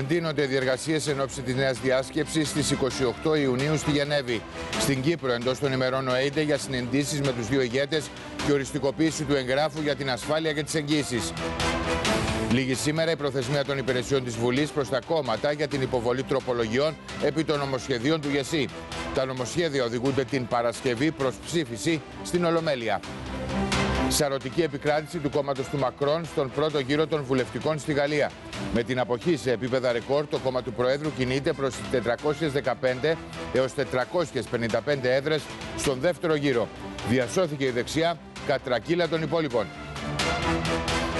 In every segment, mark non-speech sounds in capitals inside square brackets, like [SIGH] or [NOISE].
Εντείνονται οι διεργασίες εν ώψη της νέας διάσκεψης στις 28 Ιουνίου στη Γενέβη. Στην Κύπρο, εντός των ημερών ΟΕΙΤΕ για συνεντήσεις με τους δύο ηγέτες και οριστικοποίηση του εγγράφου για την ασφάλεια και τις εγγύσει. Λίγη σήμερα η προθεσμία των υπηρεσιών της Βουλής προς τα κόμματα για την υποβολή τροπολογιών επί των νομοσχεδίων του ΓΕΣΥ. Τα νομοσχέδια οδηγούνται την Παρασκευή προς ψήφιση στην Ολομέλεια. Σαρωτική επικράτηση του κόμματος του Μακρόν στον πρώτο γύρο των βουλευτικών στη Γαλλία. Με την αποχή σε επίπεδα ρεκόρ, το κόμμα του Προέδρου κινείται προς 415 έως 455 έδρες στον δεύτερο γύρο. Διασώθηκε η δεξιά κατρακύλα των υπόλοιπων.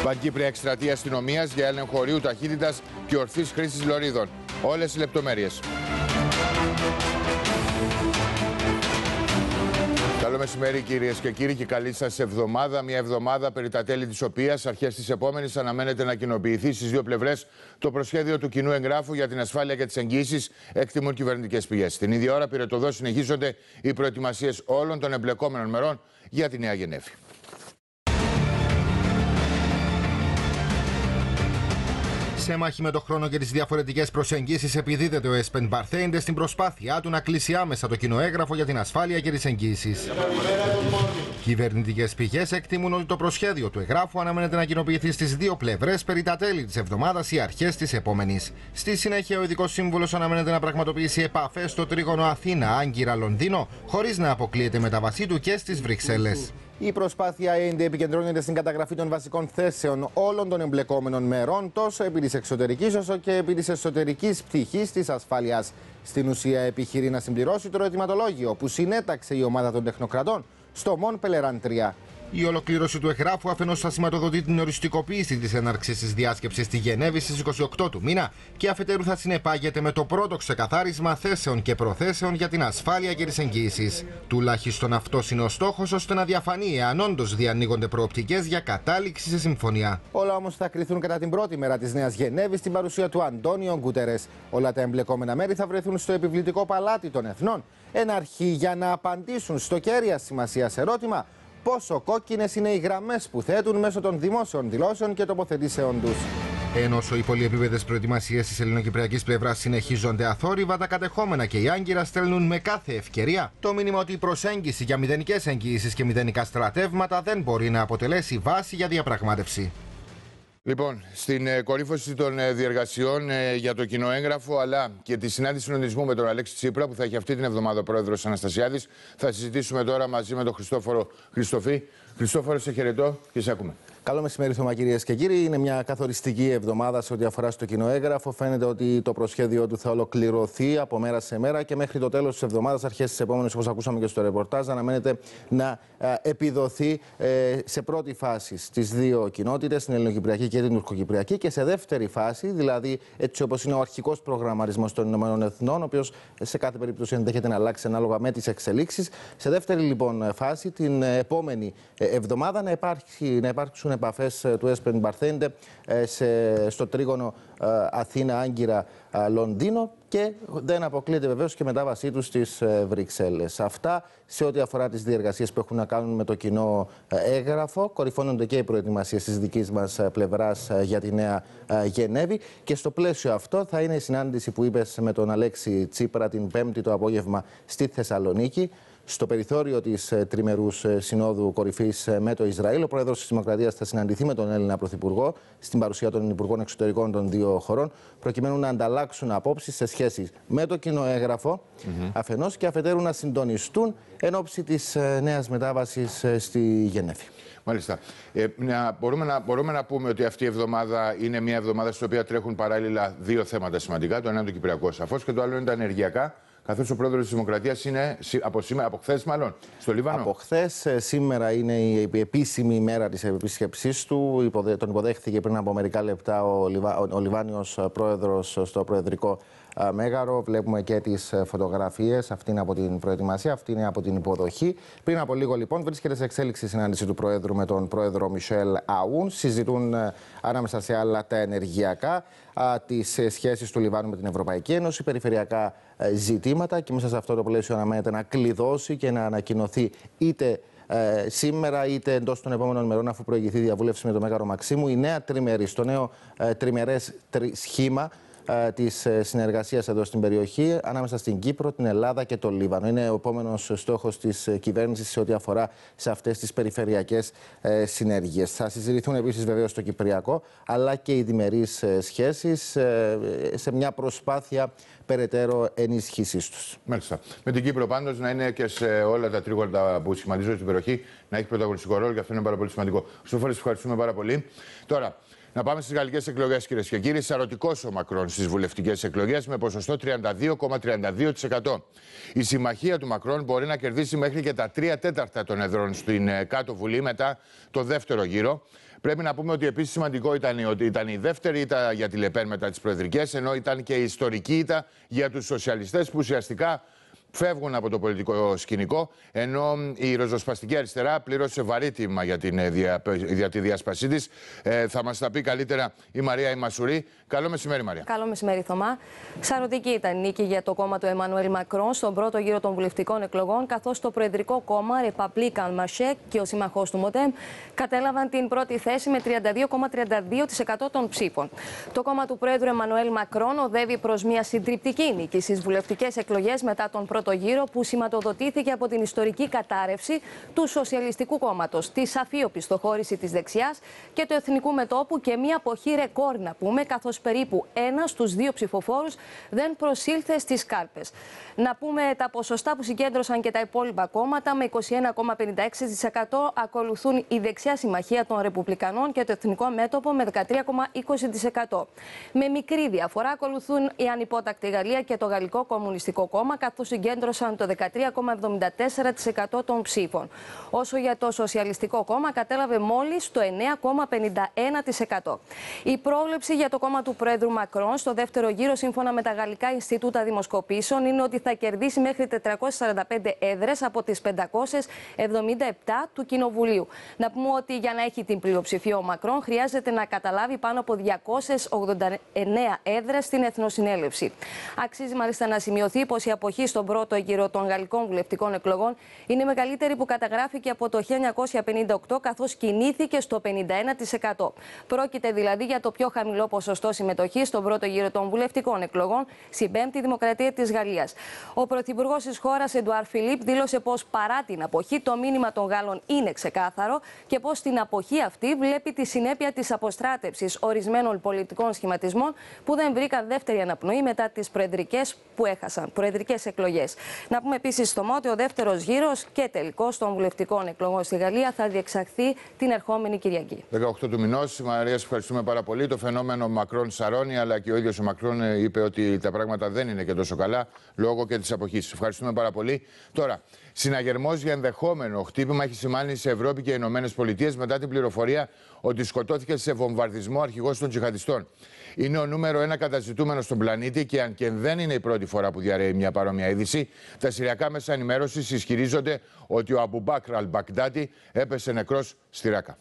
Παγκύπρια εκστρατεία αστυνομίας για έλεγχο χωρίου ταχύτητας και ορθής χρήσης λωρίδων. Όλες οι λεπτομέρειες. Καλό μεσημέρι κυρίες και κύριοι και καλή σας εβδομάδα. Μια εβδομάδα περί τα τέλη της οποίας αρχές της επόμενης αναμένεται να κοινοποιηθεί στις δύο πλευρές το προσχέδιο του κοινού εγγράφου για την ασφάλεια και τις εγγύσει, εκτιμούν κυβερνητικές πηγές. Την ίδια ώρα πυρετοδός συνεχίζονται οι προετοιμασίες όλων των εμπλεκόμενων μερών για τη Νέα Γενέφη. Σε μάχη με το χρόνο και τις διαφορετικές προσεγγίσεις, επιδίδεται ο Έσπεν Μπαρθέιντε στην προσπάθειά του να κλείσει άμεσα το κοινό έγγραφο για την ασφάλεια και τις εγγύσει. Κυβερνητικές πηγές εκτιμούν ότι το προσχέδιο του εγγράφου αναμένεται να κοινοποιηθεί στις δύο πλευρές περί τα τέλη της εβδομάδας ή αρχές της επόμενης. Στη συνέχεια, ο ειδικός σύμβουλος αναμένεται να πραγματοποιήσει επαφές στο τρίγωνο Αθήνα-Άγκυρα-Λονδίνο, χωρίς να αποκλείεται μεταβασή του και στις Βρυξέλλες. Η προσπάθεια ΕΕΝΤ επικεντρώνεται στην καταγραφή των βασικών θέσεων όλων των εμπλεκόμενων μερών, τόσο επί της εξωτερικής όσο και επί της εσωτερικής πτυχής της ασφάλειας. Στην ουσία, επιχειρεί να συμπληρώσει το ερωτηματολόγιο που συνέταξε η ομάδα των τεχνοκρατών στο Μον Πελεράν 3. Η ολοκλήρωση του εγγράφου αφενός θα σηματοδοτεί την οριστικοποίηση της έναρξης της διάσκεψης στη Γενέβη στις 28 του μήνα και αφετέρου θα συνεπάγεται με το πρώτο ξεκαθάρισμα θέσεων και προθέσεων για την ασφάλεια και τις εγγύησεις. Τουλάχιστον αυτός είναι ο στόχος ώστε να διαφανεί εάν όντως διανοίγονται προοπτικές για κατάληξη σε συμφωνία. Όλα όμως θα κρυθούν κατά την πρώτη μέρα της Νέας Γενέβης στην παρουσία του Αντώνιο Γκούτερες. Όλα τα εμπλεκόμενα μέρη θα βρεθούν στο επιβλητικό παλάτι των Εθνών. Ένα αρχή για να απαντήσουν στο κέρια σημασίας ερώτημα πόσο κόκκινες είναι οι γραμμές που θέτουν μέσω των δημόσιων δηλώσεων και τοποθετήσεων τους. Ενώ οι πολυεπίπεδες προετοιμασίες της ελληνοκυπριακής πλευράς συνεχίζονται αθόρυβα, τα κατεχόμενα και οι Άγκυρα στέλνουν με κάθε ευκαιρία το μήνυμα ότι η προσέγγιση για μηδενικές εγγύησει και μηδενικά στρατεύματα δεν μπορεί να αποτελέσει βάση για διαπραγμάτευση. Λοιπόν, στην ε, κορύφωση των ε, διεργασιών ε, για το κοινό έγγραφο αλλά και τη συνάντηση συντονισμού με τον Αλέξη Τσίπρα που θα έχει αυτή την εβδομάδα ο πρόεδρος Αναστασιάδης, θα συζητήσουμε τώρα μαζί με τον Χριστόφορο Χριστοφή. Χριστόφορο, σε χαιρετώ και σε ακούμε. Καλό μεσημέρι, Θωμά, κυρίες και κύριοι. Είναι μια καθοριστική εβδομάδα σε ό,τι αφορά στο κοινό έγγραφο. Φαίνεται ότι το προσχέδιό του θα ολοκληρωθεί από μέρα σε μέρα και μέχρι το τέλος της εβδομάδας, αρχές της επόμενης, όπως ακούσαμε και στο ρεπορτάζ, αναμένεται να επιδοθεί ε, σε πρώτη φάση στις δύο κοινότητες, την Ελληνοκυπριακή και την Τουρκοκυπριακή, και σε δεύτερη φάση, δηλαδή έτσι όπως είναι ο αρχικός προγραμματισμός των Ηνωμένων Εθνών, ο οποίος σε κάθε περίπτωση ενδέχεται να αλλάξει ανάλογα με τις εξελίξεις. Σε δεύτερη λοιπόν φάση, την επόμενη ε, εβδομάδα, να, υπάρχει, να υπάρξουν υπάρξουν επαφές ε, του Έσπεν Μπαρθέντε στο τρίγωνο ε, Αθήνα-Άγκυρα-Λονδίνο και δεν αποκλείεται βεβαίως και μετάβασή τους στις ε, Βρυξέλλες. Αυτά σε ό,τι αφορά τις διεργασίες που έχουν να κάνουν με το κοινό έγγραφο. Κορυφώνονται και οι προετοιμασίες της δικής μας πλευράς για τη Νέα Γενέβη. Και στο πλαίσιο αυτό θα είναι η συνάντηση που είπες με τον Αλέξη Τσίπρα την Πέμπτη το απόγευμα στη Θεσσαλονίκη στο περιθώριο της ε, τριμερούς ε, συνόδου κορυφής ε, με το Ισραήλ. Ο πρόεδρος της Δημοκρατίας θα συναντηθεί με τον Έλληνα Πρωθυπουργό στην παρουσία των Υπουργών Εξωτερικών των δύο χωρών, προκειμένου να ανταλλάξουν απόψεις σε σχέση με το κοινό έγγραφο mm -hmm. αφενός και αφετέρου να συντονιστούν εν ώψη της νέας μετάβασης στη Γενέφη. Μάλιστα. Ε, να, μπορούμε, να, μπορούμε να πούμε ότι αυτή η εβδομάδα είναι μια εβδομάδα στην οποία τρέχουν παράλληλα δύο θέματα σημαντικά. Το ένα είναι το Κυπριακό σαφώς και το άλλο είναι τα ενεργειακά καθώς ο πρόεδρος της Δημοκρατίας είναι από, σήμερα, από χθες, μάλλον, στο Λίβανο. Από χθες, ε, σήμερα είναι η επίσημη ημέρα της επίσκεψή του. Τον υποδέχθηκε πριν από μερικά λεπτά ο, Λιβα... ο Λιβάνιος πρόεδρος στο Προεδρικό Μέγαρο. Βλέπουμε και τις ε, φωτογραφίες. Αυτή είναι από την προετοιμασία, αυτή είναι από την υποδοχή. Πριν από λίγο, λοιπόν, βρίσκεται σε εξέλιξη η συνάντηση του Προέδρου με τον Πρόεδρο Μισελ Αούν. Συζητούν ε, ανάμεσα σε άλλα τα ενεργειακά, τις σχέσεις του Λιβάνου με την Ευρωπαϊκή Ένωση, περιφερειακά ε, ζητήματα και μέσα σε αυτό το πλαίσιο αναμένεται να κλειδώσει και να ανακοινωθεί είτε ε, σήμερα είτε εντός των επόμενων μερών, αφού προηγηθεί διαβούλευση με το Μέγαρο Μαξίμου, η νέα τριμερή, το νέο ε, τριμερές σχήμα ε, της συνεργασίας εδώ στην περιοχή ανάμεσα στην Κύπρο, την Ελλάδα και το Λίβανο. Είναι ο επόμενος στόχος της κυβέρνησης σε ό,τι αφορά σε αυτές τις περιφερειακές συνέργειες. Θα συζητηθούν επίσης βεβαίως το Κυπριακό, αλλά και οι διμερείς σχέσεις σε μια προσπάθεια περαιτέρω ενίσχυσής τους. Μάλιστα. Με την Κύπρο πάντως να είναι και σε όλα τα τρίγωντα που σχηματίζονται στην περιοχή να έχει πρωταγωνιστικό ρόλο και αυτό είναι πάρα πολύ σημαντικό. Στο ευχαριστούμε πάρα πολύ. Τώρα, να πάμε στις γαλλικές εκλογές, κυρίες και κύριοι. Σαρωτικός ο Μακρόν στις βουλευτικές εκλογές με ποσοστό 32,32%. Η συμμαχία του Μακρόν μπορεί να κερδίσει μέχρι και τα 3 τέταρτα των εδρών στην ε, κάτω βουλή μετά το δεύτερο γύρο. Πρέπει να πούμε ότι επίσης σημαντικό ήταν ότι ήταν η δεύτερη ήττα για τη Λεπέν μετά τις προεδρικές, ενώ ήταν και η ιστορική ήττα για τους σοσιαλιστές που ουσιαστικά φεύγουν από το πολιτικό σκηνικό, ενώ η ροζοσπαστική αριστερά πλήρωσε βαρύ τίμημα για, την, ε, για τη διάσπασή της. Ε, θα μας τα πει καλύτερα η Μαρία Ημασουρή. Καλό μεσημέρι, Μαρία. Καλό μεσημέρι, Θωμά. Σαρωτική ήταν η νίκη για το κόμμα του Εμμανουέλ Μακρόν στον πρώτο γύρο των βουλευτικών εκλογών, καθώς το προεδρικό κόμμα Republican Machek και ο σύμμαχό του Μοτέμ κατέλαβαν την πρώτη θέση με 32,32% των ψήφων. Το κόμμα του πρόεδρου Εμμανουέλ Μακρόν οδεύει προς μια συντριπτική νίκη στις βουλευτικές εκλογές μετά τον πρώτο γύρο που σηματοδοτήθηκε από την ιστορική κατάρρευση του Σοσιαλιστικού Κόμματος, τη σαφή οπισθοχώρηση της δεξιάς και του Εθνικού Μετόπου και μια αποχή ρεκόρ, να πούμε, καθώς περίπου ένα στους δύο ψηφοφόρους δεν προσήλθε στις κάλπες. Να πούμε τα ποσοστά που συγκέντρωσαν και τα υπόλοιπα κόμματα με 21,56% ακολουθούν η δεξιά συμμαχία των Ρεπουμπλικανών και το Εθνικό Μέτωπο με 13,20%. Με μικρή διαφορά ακολουθούν η ανυπότακτη Γαλλία και το Γαλλικό Κομμουνιστικό Κόμμα, καθώς συγκέντρωσαν το 13,74% των ψήφων. Όσο για το Σοσιαλιστικό Κόμμα κατέλαβε μόλις το 9,51%. Η πρόβλεψη για το κόμμα του Πρόεδρου Μακρόν στο δεύτερο γύρο, σύμφωνα με τα Γαλλικά Ινστιτούτα Δημοσκοπήσεων, είναι ότι θα κερδίσει μέχρι 445 έδρες από τις 577 του Κοινοβουλίου. Να πούμε ότι για να έχει την πλειοψηφία ο Μακρόν χρειάζεται να καταλάβει πάνω από 289 έδρες στην Εθνοσυνέλευση. Αξίζει μάλιστα να σημειωθεί πως η αποχή στον πρώτο γύρο των γαλλικών βουλευτικών εκλογών είναι μεγαλύτερη που καταγράφηκε από το 1958, καθώς κινήθηκε στο 51%. Πρόκειται δηλαδή για το πιο χαμηλό ποσοστό συμμετοχής στον πρώτο γύρο των βουλευτικών εκλογών στην Πέμπτη Δημοκρατία της Γαλλίας. Ο Πρωθυπουργός της χώρας, Εντουάρ Φιλίπ, δήλωσε πως παρά την αποχή, το μήνυμα των Γάλλων είναι ξεκάθαρο και πως την αποχή αυτή βλέπει τη συνέπεια της αποστράτευσης ορισμένων πολιτικών σχηματισμών που δεν βρήκαν δεύτερη αναπνοή μετά τις προεδρικές που έχασαν, προεδρικές εκλογές. Να πούμε επίσης στο ότι ο δεύτερος γύρος και τελικός των βουλευτικών εκλογών στη Γαλλία θα διεξαχθεί την ερχόμενη Κυριακή. 18 του μηνός. Μαρία, ευχαριστούμε πάρα πολύ. Το φαινόμενο Μακρόν Σαρώνει, αλλά και ο ίδιος ο Μακρόν ε, είπε ότι τα πράγματα δεν είναι και τόσο καλά λόγω και της αποχής. Ευχαριστούμε πάρα πολύ. Τώρα, συναγερμός για ενδεχόμενο χτύπημα έχει σημάνει σε Ευρώπη και οι Ηνωμένες Πολιτείες μετά την πληροφορία ότι σκοτώθηκε σε βομβαρδισμό αρχηγός των τζιχαντιστών. Είναι ο νούμερο ένα καταζητούμενος στον πλανήτη και αν και δεν είναι η πρώτη φορά που διαρρέει μια παρόμοια είδηση, τα συριακά μέσα ενημέρωσης ισχυρίζονται ότι ο Αμπουμπάκρ Αλμπακντάτη έπεσε νεκρός στη Ράκα.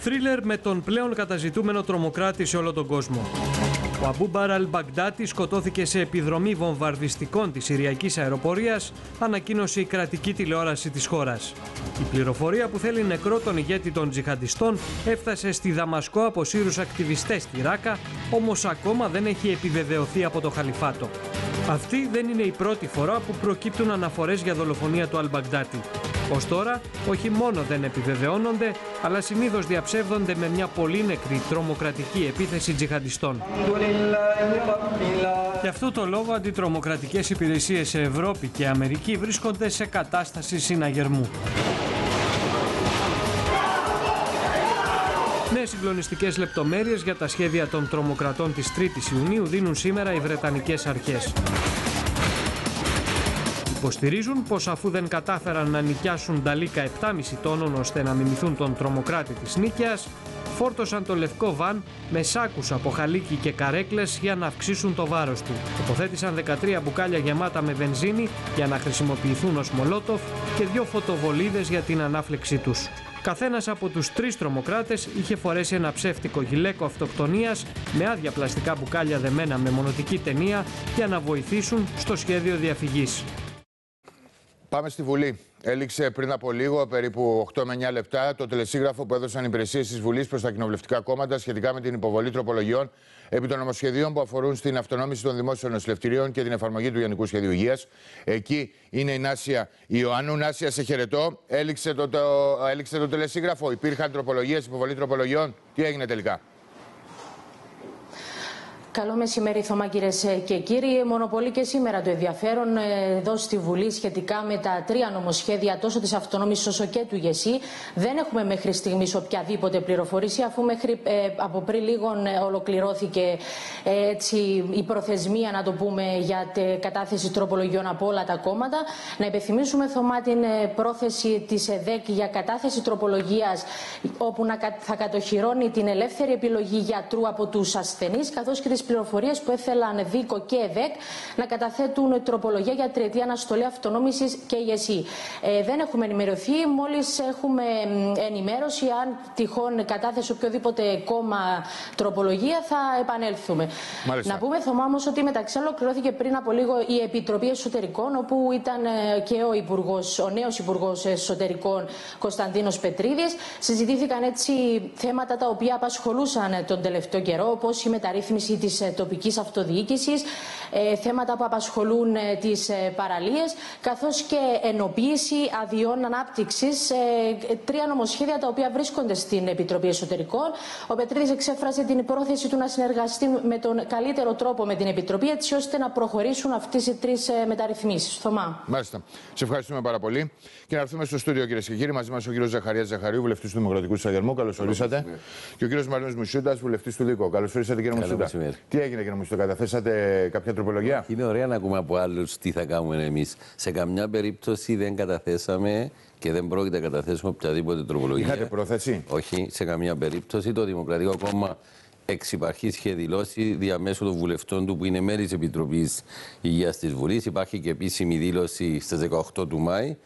Θρίλερ με τον πλέον καταζητούμενο τρομοκράτη σε όλο τον κόσμο. Ο Αμπού Μπαραλ Μπαγντάτη σκοτώθηκε σε επιδρομή βομβαρδιστικών της Συριακής αεροπορίας, ανακοίνωσε η κρατική τηλεόραση της χώρας. Η πληροφορία που θέλει νεκρό τον ηγέτη των τζιχαντιστών έφτασε στη Δαμασκό από Σύρους ακτιβιστές στη Ράκα, όμως ακόμα δεν έχει επιβεβαιωθεί από το Χαλιφάτο. Αυτή δεν είναι η πρώτη φορά που προκύπτουν αναφορές για δολοφονία του Αλμπαγντάτη. Ως τώρα, όχι μόνο δεν επιβεβαιώνονται, αλλά συνήθως διαψεύδονται με μια πολύ νεκρή τρομοκρατική επίθεση τζιχαντιστών. Γι' αυτό το λόγο αντιτρομοκρατικές υπηρεσίες σε Ευρώπη και Αμερική βρίσκονται σε κατάσταση συναγερμού. Νέε συγκλονιστικές λεπτομέρειες για τα σχέδια των τρομοκρατών της 3η Ιουνίου δίνουν σήμερα οι Βρετανικές αρχές. Υποστηρίζουν πως αφού δεν κατάφεραν να νοικιάσουν ταλίκα 7,5 τόνων ώστε να μιμηθούν τον τρομοκράτη της Νίκαιας, φόρτωσαν το λευκό βαν με σάκους από χαλίκι και καρέκλες για να αυξήσουν το βάρος του. Τοποθέτησαν 13 μπουκάλια γεμάτα με βενζίνη για να χρησιμοποιηθούν ως μολότοφ και δύο φωτοβολίδες για την ανάφλεξή τους. Καθένας από τους τρεις τρομοκράτες είχε φορέσει ένα ψεύτικο γυλαίκο αυτοκτονίας με άδεια πλαστικά μπουκάλια δεμένα με μονοτική ταινία για να βοηθήσουν στο σχέδιο διαφυγής. Πάμε στη Βουλή. Έληξε πριν από λίγο, περίπου 8 με 9 λεπτά, το τελεσίγραφο που έδωσαν οι υπηρεσίες της Βουλής προς τα κοινοβουλευτικά κόμματα σχετικά με την υποβολή τροπολογιών επί των νομοσχεδίων που αφορούν στην αυτονόμηση των δημόσιων νοσηλευτηρίων και την εφαρμογή του Γενικού Σχεδίου Υγείας. Εκεί είναι η Νάσια Ιωάννου. Νάσια, σε χαιρετώ. Έληξε το, το, έληξε το τελεσίγραφο. Υπήρχαν τροπολογίες, υποβολή τροπολογιών. Τι έγινε τελικά; Καλό μεσημέρι, Θωμά, κυρίες και κύριοι. Μονοπολεί και σήμερα το ενδιαφέρον ε, εδώ στη Βουλή σχετικά με τα τρία νομοσχέδια τόσο της αυτονόμησης όσο και του ΓΕΣΥ. Δεν έχουμε μέχρι στιγμής οποιαδήποτε πληροφορήση, αφού μέχρι, ε, από πριν λίγο ε, ολοκληρώθηκε ε, έτσι, η προθεσμία, να το πούμε, για κατάθεση τροπολογιών από όλα τα κόμματα. Να υπενθυμίσουμε, Θωμά, την πρόθεση της ΕΔΕΚ για κατάθεση τροπολογίας, όπου να, θα κατοχυρώνει την ελεύθερη επιλογή γιατρού από τους ασθενείς, καθώς και τις πληροφορίες που έθελαν ΔΙΚΟ και ΕΔΕΚ να καταθέτουν τροπολογία για τριετή αναστολή αυτονόμησης και ηγεσί. Ε, δεν έχουμε ενημερωθεί. Μόλις έχουμε ενημέρωση, αν τυχόν κατάθεσε οποιοδήποτε κόμμα τροπολογία, θα επανέλθουμε. Μάλιστα. Να πούμε, Θωμά, όμως, ότι μεταξύ άλλων ολοκληρώθηκε πριν από λίγο η Επιτροπή Εσωτερικών, όπου ήταν ε, και ο, υπουργός, ο νέος Υπουργός Εσωτερικών Κωνσταντίνος Πετρίδης. Συζητήθηκαν έτσι θέματα τα οποία απασχολούσαν τον τελευταίο καιρό, όπως η μεταρρύθμιση της της ε, τοπικής αυτοδιοίκησης, ε, θέματα που απασχολούν ε, τις παραλίες, καθώς και ενοποίηση αδειών ανάπτυξης, τρία νομοσχέδια τα οποία βρίσκονται στην Επιτροπή Εσωτερικών. Ο Πετρίδης εξέφρασε την πρόθεση του να συνεργαστεί με τον καλύτερο τρόπο με την Επιτροπή, έτσι ώστε να προχωρήσουν αυτές οι τρεις μεταρρυθμίσεις. Θωμά. Μάλιστα. Σε ευχαριστούμε πάρα πολύ. Και να έρθουμε στο στούντιο, κυρίε και κύριοι. Μαζί μας ο κύριος Ζαχαρίας Ζαχαρίου, βουλευτής του Δημοκρατικού Συναγερμού. Καλώς ορίσατε. Και ο κύριος Μαρίνο Μουσούντα, βουλευτής του ΔΙΚΟ. Καλώ ορίσατε, κύριε Μουσούντα. Τι έγινε και να μου το καταθέσατε κάποια τροπολογία; Είναι ωραία να ακούμε από άλλους τι θα κάνουμε εμείς. Σε καμιά περίπτωση δεν καταθέσαμε και δεν πρόκειται να καταθέσουμε οποιαδήποτε τροπολογία. Είχατε πρόθεση; Όχι, σε καμιά περίπτωση. Το Δημοκρατικό Κόμμα εξ υπαρχή είχε δηλώσει διαμέσου των βουλευτών του που είναι μέλη της Επιτροπής Υγείας της Βουλής. Υπάρχει και επίσημη δήλωση στις 18 του Μάη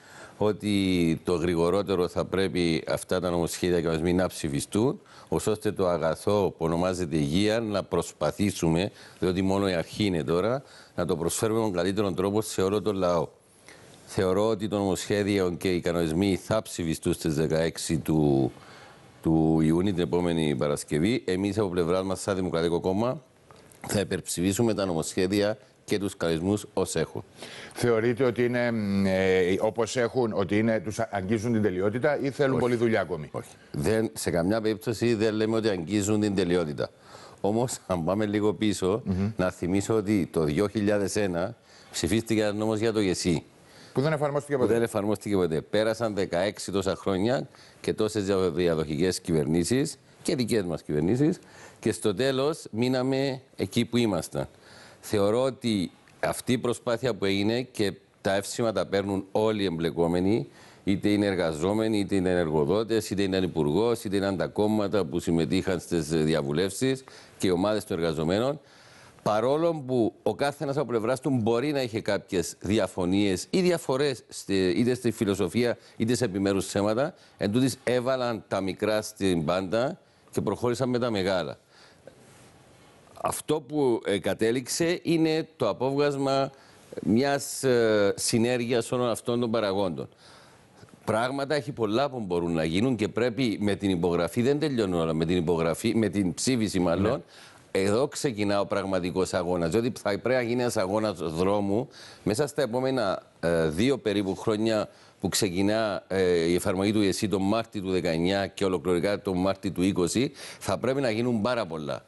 ότι το γρηγορότερο θα πρέπει αυτά τα νομοσχέδια και μας μην να ψηφιστούν, ώστε το αγαθό που ονομάζεται υγεία να προσπαθήσουμε, διότι μόνο η αρχή είναι τώρα, να το προσφέρουμε με τον καλύτερο τρόπο σε όλο τον λαό. Θεωρώ ότι το νομοσχέδιο και οι κανονισμοί θα ψηφιστούν στις 16 του, του Ιούνιου, την επόμενη Παρασκευή. Εμείς από πλευράς μας, σαν Δημοκρατικό Κόμμα, θα υπερψηφίσουμε τα νομοσχέδια και τους καλεσμούς ως έχουν. Θεωρείτε ότι είναι ε, όπως έχουν, ότι είναι, τους αγγίζουν την τελειότητα ή θέλουν Όχι. πολλή δουλειά ακόμη; Όχι. Δεν, σε καμιά περίπτωση δεν λέμε ότι αγγίζουν την τελειότητα. Όμως, αν πάμε λίγο πίσω, να θυμίσω ότι το 2001 ψηφίστηκε ένας νόμος για το ΓΕΣΥ. Που δεν εφαρμόστηκε ποτέ. Που δεν εφαρμόστηκε ποτέ. Πέρασαν 16 τόσα χρόνια και τόσες διαδοχικές κυβερνήσεις και δικές μας κυβερνήσεις. Και στο τέλος μείναμε εκεί που ήμασταν. Θεωρώ ότι αυτή η προσπάθεια που έγινε και τα εύσημα τα παίρνουν όλοι οι εμπλεκόμενοι, είτε είναι εργαζόμενοι, είτε είναι εργοδότε, είτε είναι υπουργός, είτε είναι τα κόμματα που συμμετείχαν στις διαβουλεύσεις και οι ομάδες των εργαζομένων. Παρόλο που ο κάθε ένα από πλευράς του μπορεί να είχε κάποιες διαφωνίες ή διαφορές είτε στη φιλοσοφία είτε σε επιμέρους θέματα, εν έβαλαν τα μικρά στην πάντα και προχώρησαν με τα μεγάλα. Αυτό που ε, κατέληξε είναι το απόβγασμα μιας ε, συνέργειας όλων αυτών των παραγόντων. Πράγματα έχει πολλά που μπορούν να γίνουν και πρέπει με την υπογραφή, δεν τελειώνουν όλα, με την υπογραφή, με την ψήφιση μάλλον, ναι. Εδώ ξεκινά ο πραγματικός αγώνας. Διότι θα πρέπει να γίνει ένας αγώνας δρόμου μέσα στα επόμενα ε, δύο περίπου χρόνια που ξεκινά η εφαρμογή του ΕΣΥ τον Μάρτιο του 19 και ολοκληρωτικά τον Μάρτιο του 20, θα πρέπει να γίνουν πάρα πολλά.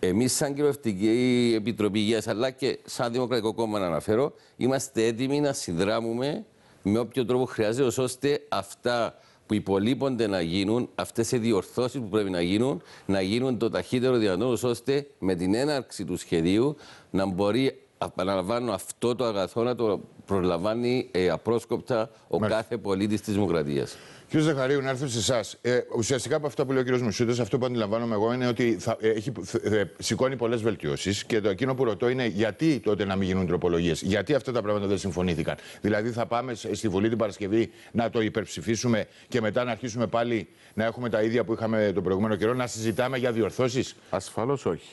Εμείς, σαν Κοινοβουλευτική Επιτροπή Υγείας, αλλά και σαν Δημοκρατικό Κόμμα, να αναφέρω, είμαστε έτοιμοι να συνδράμουμε με όποιο τρόπο χρειάζεται, ώστε αυτά που υπολείπονται να γίνουν, αυτές οι διορθώσεις που πρέπει να γίνουν, να γίνουν το ταχύτερο δυνατό, ώστε με την έναρξη του σχεδίου να μπορεί, επαναλαμβάνω, αυτό το αγαθό να το προλαμβάνει ε, απρόσκοπτα ο κάθε πολίτης της Δημοκρατίας. Κύριε Ζαχαρίου, να έρθω σε εσάς. Ε, ουσιαστικά από αυτά που λέει ο κύριος Μουσούτε, αυτό που αντιλαμβάνομαι εγώ είναι ότι θα, ε, έχει, ε, σηκώνει πολλές βελτιώσεις και το εκείνο που ρωτώ είναι γιατί τότε να μην γίνουν τροπολογίες. Γιατί αυτά τα πράγματα δεν συμφωνήθηκαν. Δηλαδή, θα πάμε στη Βουλή την Παρασκευή να το υπερψηφίσουμε και μετά να αρχίσουμε πάλι να έχουμε τα ίδια που είχαμε τον προηγούμενο καιρό, να συζητάμε για διορθώσεις; Ασφαλώς όχι.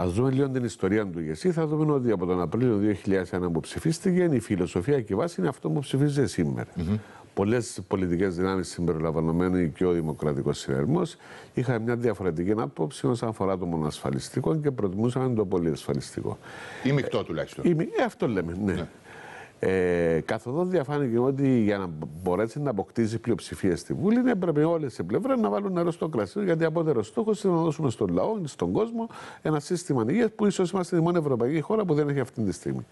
Α δούμε λίγο την ιστορία του ΓΕΣΥ. Θα δούμε ότι από τον Απρίλιο 2001 που ψηφίστηκε η φιλοσοφία και η βάση είναι αυτό που ψηφίζει σήμερα. Mm-hmm. Πολλές πολιτικές δυνάμεις συμπεριλαμβανομένου και ο Δημοκρατικός Συνεργμό είχαν μια διαφορετική άποψη όσον αφορά το μονοασφαλιστικό και προτιμούσαν το πολυασφαλιστικό. Ή μεικτό τουλάχιστον. Ή, ε, αυτό λέμε, ναι. ναι. Ε, καθοδόν διαφάνηκε ότι για να μπορέσει να αποκτήσει πλειοψηφία στη Βουλή έπρεπε όλες οι πλευρές να βάλουν νερό στο κρασί. Γιατί απότερο στόχο είναι να δώσουμε στον λαό, στον κόσμο, ένα σύστημα υγείας που ίσως είμαστε η μόνη ευρωπαϊκή χώρα που δεν έχει αυτή τη στιγμή.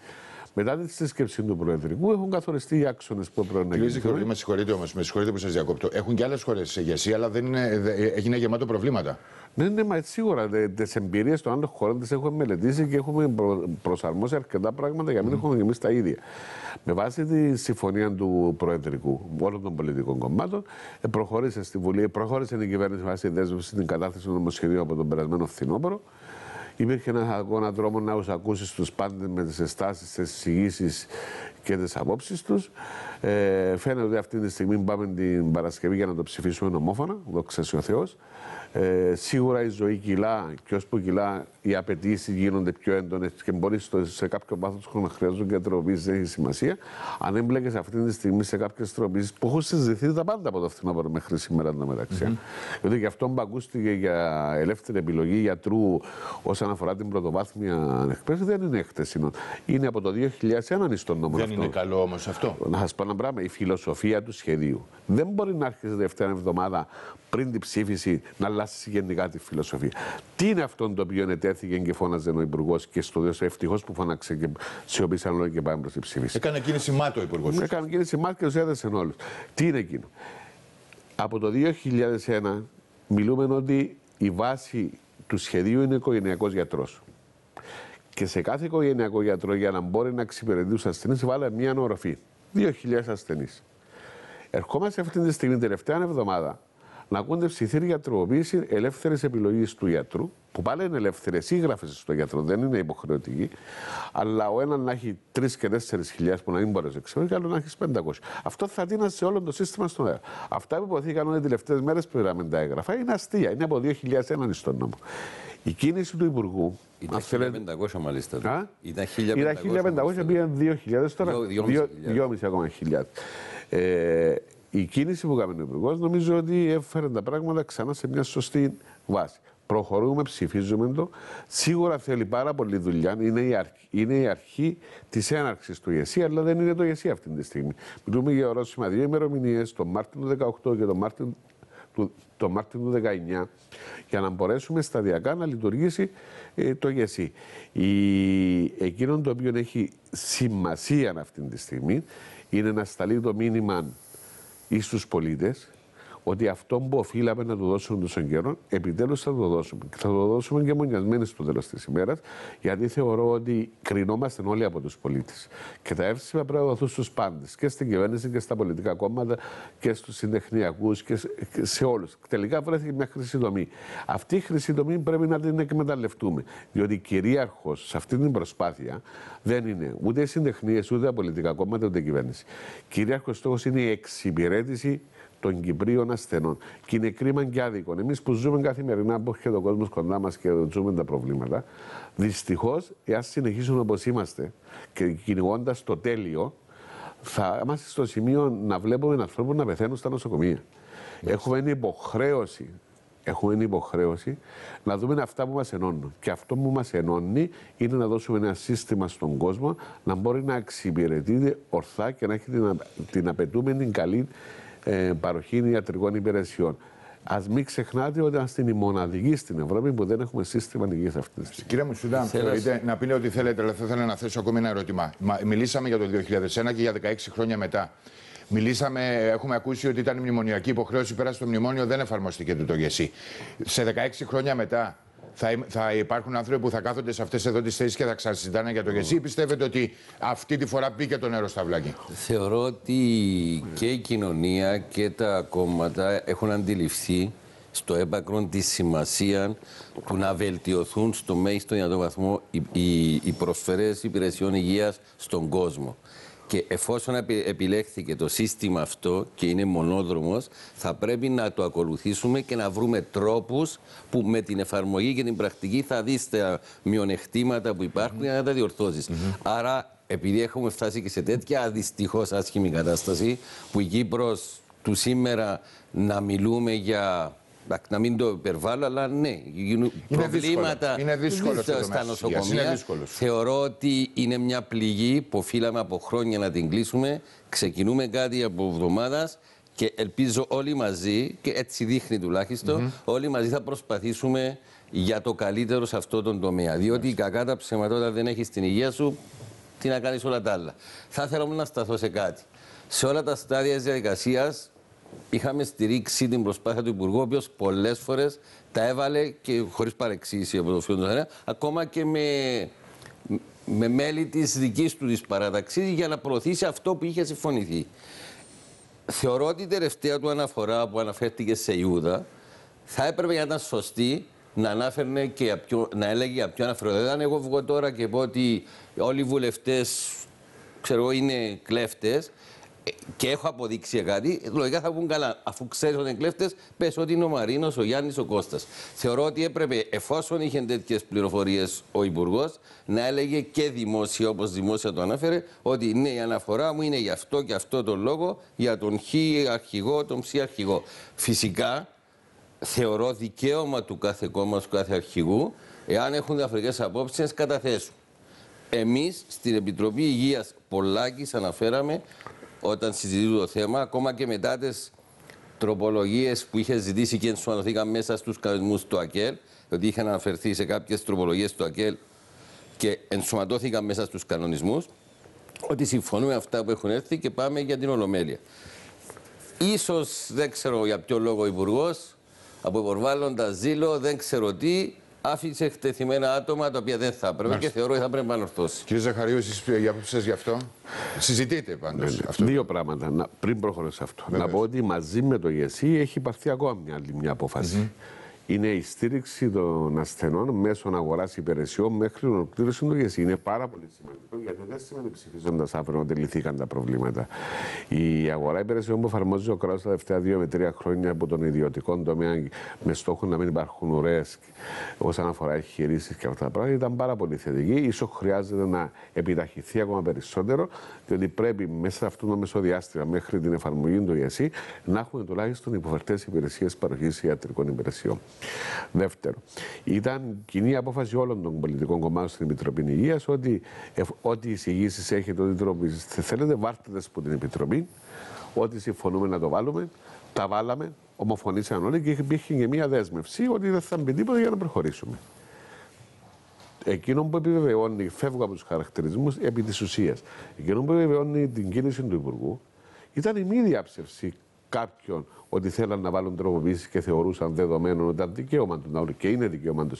Μετά τη σύσκεψη του Προεδρικού έχουν καθοριστεί οι άξονες που πρέπει να γίνουν. με συγχωρείτε όμως, με συγχωρείτε που σας διακόπτω. Έχουν και άλλες χώρες σε ηγεσία, αλλά δεν είναι, έγινε γεμάτο προβλήματα. Ναι, ναι, μα σίγουρα τις εμπειρίες των άλλων χωρών τις έχουμε μελετήσει και έχουμε προσαρμόσει αρκετά πράγματα για να μην mm. έχουμε εμείς τα ίδια. Με βάση τη συμφωνία του Προεδρικού όλων των πολιτικών κομμάτων, ε, προχώρησε στη Βουλή, προχώρησε η κυβέρνηση βάσει δέσμευση στην κατάθεση του νομοσχεδίου από τον περασμένο φθινόπωρο. Υπήρχε ένα αγώνα δρόμο να τους ακούσεις τους πάντες με τις εστάσει, τις εισηγήσεις και τις απόψεις τους. Ε, φαίνεται ότι αυτή τη στιγμή πάμε την Παρασκευή για να το ψηφίσουμε ομόφωνα, δόξα ο Θεός. Ε, σίγουρα η ζωή κυλά και ως που κυλά οι απαιτήσεις γίνονται πιο έντονες και μπορείς σε κάποιο βάθο να χρειάζονται και τροποποιήσει, δεν έχει σημασία. Αν έμπλεκε αυτή τη στιγμή σε κάποιες τροποποιήσει που έχουν συζητηθεί τα πάντα από το φθινόπωρο μέχρι σήμερα μεταξύ. Mm-hmm. Γιατί και αυτό που ακούστηκε για ελεύθερη επιλογή γιατρού όσον αφορά την πρωτοβάθμια εκπαίδευση δεν είναι χτεσινό. Είναι από το 2001 στον νόμο Δεν αυτό. είναι καλό όμως αυτό. Να σας πω ένα πράγμα. Η φιλοσοφία του σχεδίου δεν μπορεί να έρχεται δεύτερη εβδομάδα πριν την ψήφιση να αλλάξει γενικά τη φιλοσοφία. Τι είναι αυτό το οποίο ετέθηκε και φώναζε ο Υπουργός και στο Δέσο ευτυχώς που φώναξε και σιωπήσαν όλοι και πάμε προς την ψήφιση. Έκανε κίνηση μάτω ο Υπουργός. Έκανε κίνηση μάτω και τους έδεσε όλους. Τι είναι εκείνο; Από το 2001 μιλούμε ότι η βάση του σχεδίου είναι οικογενειακός γιατρός. Και σε κάθε οικογενειακό γιατρό για να μπορεί να εξυπηρετεί τους ασθενείς, βάλαμε μια οροφή. 2.000 ασθενείς. Ερχόμαστε αυτή τη στιγμή, τελευταία εβδομάδα, να ακούνται ψηφίρια τροποποίηση ελεύθερη επιλογή του γιατρού, που πάλι είναι ελεύθερες γράφε στο γιατρό, δεν είναι υποχρεωτική, αλλά ο ένα να έχει 3 και 4 χιλιάδε που να μην μπορείς να εξυπηρετήσει, και άλλο να έχεις 500. Αυτό θα δίνει σε όλο το σύστημα στον αέρα. Αυτά που υποθήκαν όλες τις τελευταίες μέρες που είδαμε τα έγγραφα είναι αστεία. Είναι από 2001 στον νόμο. Η κίνηση του Υπουργού. Ήταν 1500 μάλιστα. Α; Ήταν 1500, πήγαν 2.000 τώρα. 2.500 ακόμα χιλιάδες. Ε, η κίνηση που έκανε ο Υπουργός νομίζω ότι έφερε τα πράγματα ξανά σε μια σωστή βάση. Προχωρούμε, ψηφίζουμε το. Σίγουρα θέλει πάρα πολύ δουλειά. Είναι η αρχή, είναι η αρχή της έναρξης του ΙΕΣΥ, αλλά δεν είναι το ΙΕΣΥ αυτή τη στιγμή. Μιλούμε για ορόσημα δύο ημερομηνίες, τον Μάρτιο του 2018 και τον Μάρτιο του, το Μάρτιο του 2019, για να μπορέσουμε σταδιακά να λειτουργήσει ε, το ΙΕΣΥ. Εκείνο το οποίο έχει σημασία αυτή τη στιγμή είναι να σταλεί το μήνυμα ή στου πολίτες ότι αυτό που οφείλαμε να του δώσουμε τόσο καιρό, επιτέλους θα το δώσουμε. Και θα το δώσουμε και μονιασμένοι στο τέλος της ημέρας, γιατί θεωρώ ότι κρινόμαστε όλοι από τους πολίτες. Και τα εύσημα πρέπει να δοθούν στους πάντες, και στην κυβέρνηση και στα πολιτικά κόμματα και στους συντεχνιακούς και σε όλους. Τελικά βρέθηκε μια χρυσή δομή. Αυτή η χρυσή δομή πρέπει να την εκμεταλλευτούμε. Διότι κυρίαρχος σε αυτή την προσπάθεια δεν είναι ούτε οι συντεχνίες, ούτε τα πολιτικά κόμματα, ούτε η κυβέρνηση. Κυρίαρχος στόχος είναι η εξυπηρέτηση των Κυπρίων ασθενών. Και είναι κρίμα και άδικο. Εμείς που ζούμε καθημερινά, που έχει ο κόσμος κοντά μας και ζούμε τα προβλήματα, δυστυχώς, εάν συνεχίσουμε όπως είμαστε και κυνηγώντας το τέλειο, θα είμαστε στο σημείο να βλέπουμε ανθρώπους να πεθαίνουν στα νοσοκομεία. Έχουμε υποχρέωση έχουμε υποχρέωση να δούμε αυτά που μας ενώνουν. Και αυτό που μας ενώνει είναι να δώσουμε ένα σύστημα στον κόσμο να μπορεί να εξυπηρετείται ορθά και να έχει την, την απαιτούμενη καλή ε, παροχή ιατρικών υπηρεσιών. Α μην ξεχνάτε ότι είμαστε η μοναδική στην Ευρώπη που δεν έχουμε σύστημα υγείας αυτή τη στιγμή. Κύριε Μουσούδα, θεωρείτε να πείτε ό,τι θέλετε, αλλά θα ήθελα να θέσω ακόμη ένα ερώτημα. Μιλήσαμε για το 2001 και για 16 χρόνια μετά. Μιλήσαμε, έχουμε ακούσει ότι ήταν μνημονιακή υποχρέωση, πέρασε το μνημόνιο, δεν εφαρμοστήκε το, το ΓΕΣΥ. Σε 16 χρόνια μετά, θα, θα υπάρχουν άνθρωποι που θα κάθονται σε αυτές εδώ τις θέσεις και θα ξανασυζητάνε για το ΓΕΣΥ. Πιστεύετε ότι αυτή τη φορά μπήκε το νερό στα βλάκια; Θεωρώ ότι και η κοινωνία και τα κόμματα έχουν αντιληφθεί στο έπακρο τη σημασία του να βελτιωθούν στο μέγιστο δυνατό βαθμό οι, οι, οι προσφέρειε υπηρεσιών υγείας στον κόσμο. Και εφόσον επιλέχθηκε το σύστημα αυτό και είναι μονόδρομος, θα πρέπει να το ακολουθήσουμε και να βρούμε τρόπους που με την εφαρμογή και την πρακτική θα δεις τα μειονεκτήματα που υπάρχουν για να τα διορθώσεις. Άρα, επειδή έχουμε φτάσει και σε τέτοια δυστυχώς άσχημη κατάσταση, που η Κύπρος του σήμερα να μιλούμε για να μην το υπερβάλλω, αλλά ναι, είναι προβλήματα είναι δύσκολο. στα νοσοκομεία. Θεωρώ ότι είναι μια πληγή που οφείλαμε από χρόνια να την κλείσουμε. Ξεκινούμε κάτι από εβδομάδας και ελπίζω όλοι μαζί, και έτσι δείχνει τουλάχιστον, mm -hmm. όλοι μαζί θα προσπαθήσουμε για το καλύτερο σε αυτό τον τομέα. Διότι η κακά τα ψεματότητα δεν έχει στην υγεία σου, τι να κάνεις όλα τα άλλα. Θα ήθελα να σταθώ σε κάτι. Σε όλα τα στάδια της διαδικασίας είχαμε στηρίξει την προσπάθεια του Υπουργού, ο οποίος πολλές φορές τα έβαλε και χωρίς παρεξήγηση από το φίλο του ακόμα και με, με μέλη της δικής του της παράταξης για να προωθήσει αυτό που είχε συμφωνηθεί. Θεωρώ ότι η τελευταία του αναφορά που αναφέρθηκε σε Ιούδα θα έπρεπε να ήταν σωστή να ανάφερνε και ποιο, να έλεγε για ποιο αναφέρω. Δεν εγώ βγω τώρα και πω ότι όλοι οι βουλευτές ξέρω είναι κλέφτες και έχω αποδείξει κάτι, λογικά θα πούν καλά. Αφού ξέρει ότι είναι κλέφτες, πες ότι είναι ο Μαρίνος, ο Γιάννης, ο Κώστας. Θεωρώ ότι έπρεπε, εφόσον είχε τέτοιες πληροφορίες ο Υπουργός, να έλεγε και δημόσια, όπως δημόσια το ανέφερε, ότι ναι, η αναφορά μου είναι για αυτό και αυτό το λόγο, για τον Χ αρχηγό, τον Ψ αρχηγό. Φυσικά, θεωρώ δικαίωμα του κάθε κόμμα, του κάθε αρχηγού, εάν έχουν διαφορετικές απόψεις, να καταθέσουν. Εμείς στην Επιτροπή Υγείας Πολάκης αναφέραμε όταν συζητούμε το θέμα, ακόμα και μετά τις τροπολογίες που είχε ζητήσει και ενσωματωθήκαν μέσα στους κανονισμούς του ΑΚΕΛ, ότι είχαν αναφερθεί σε κάποιες τροπολογίες του ΑΚΕΛ και ενσωματώθηκαν μέσα στους κανονισμούς, ότι συμφωνούμε αυτά που έχουν έρθει και πάμε για την Ολομέλεια. Ίσως δεν ξέρω για ποιο λόγο ο Υπουργός, από υπορβάλλοντα ζήλο, δεν ξέρω τι, άφησε εκτεθειμένα άτομα τα οποία δεν θα έπρεπε και θεωρώ ότι θα πρέπει να ανορθώσει. Κύριε Ζαχαρίου, εσείς για άποψη γι' αυτό; Συζητείτε πάντως. Ναι, ναι. Δύο πράγματα. Να, πριν προχωρήσω σε αυτό. Να πω ότι μαζί με το ΓΕΣΥ έχει πάρθει ακόμα μια άλλη μια απόφαση είναι η στήριξη των ασθενών μέσω αγορά υπηρεσιών μέχρι την ολοκλήρωση του ΓΕΣΥ. Είναι πάρα πολύ σημαντικό γιατί δεν σημαίνει ψηφίζοντας αύριο ότι λυθήκαν τα προβλήματα. Η αγορά υπηρεσιών που εφαρμόζει ο κράτος τα τελευταία δύο με τρία χρόνια από τον ιδιωτικό τομέα με στόχο να μην υπάρχουν ουρές όσον αφορά εγχειρήσεις και αυτά τα πράγματα ήταν πάρα πολύ θετική. σω χρειάζεται να επιταχυθεί ακόμα περισσότερο, διότι πρέπει μέσα σε αυτό το μεσοδιάστημα μέχρι την εφαρμογή του ΓΕΣΥ να έχουμε τουλάχιστον υποφερτές υπηρεσίες παροχής ιατρικών υπηρεσιών. Δεύτερο, ήταν κοινή απόφαση όλων των πολιτικών κομμάτων στην Επιτροπή Υγείας ότι ό,τι εισηγήσεις έχετε, ό,τι τρόπο θέλετε, βάρτε από την Επιτροπή. Ό,τι συμφωνούμε να το βάλουμε, τα βάλαμε, ομοφωνήσαν όλοι και υπήρχε και μία δέσμευση ότι δεν θα μπει τίποτα για να προχωρήσουμε. Εκείνο που επιβεβαιώνει, φεύγω από τους χαρακτηρισμούς επί της ουσίας. Εκείνο που επιβεβαιώνει την κίνηση του Υπουργού ήταν η μη διάψευση κάποιων ότι θέλαν να βάλουν τροποποίηση και θεωρούσαν δεδομένο ότι ήταν δικαίωμα του ναού και είναι δικαίωμα του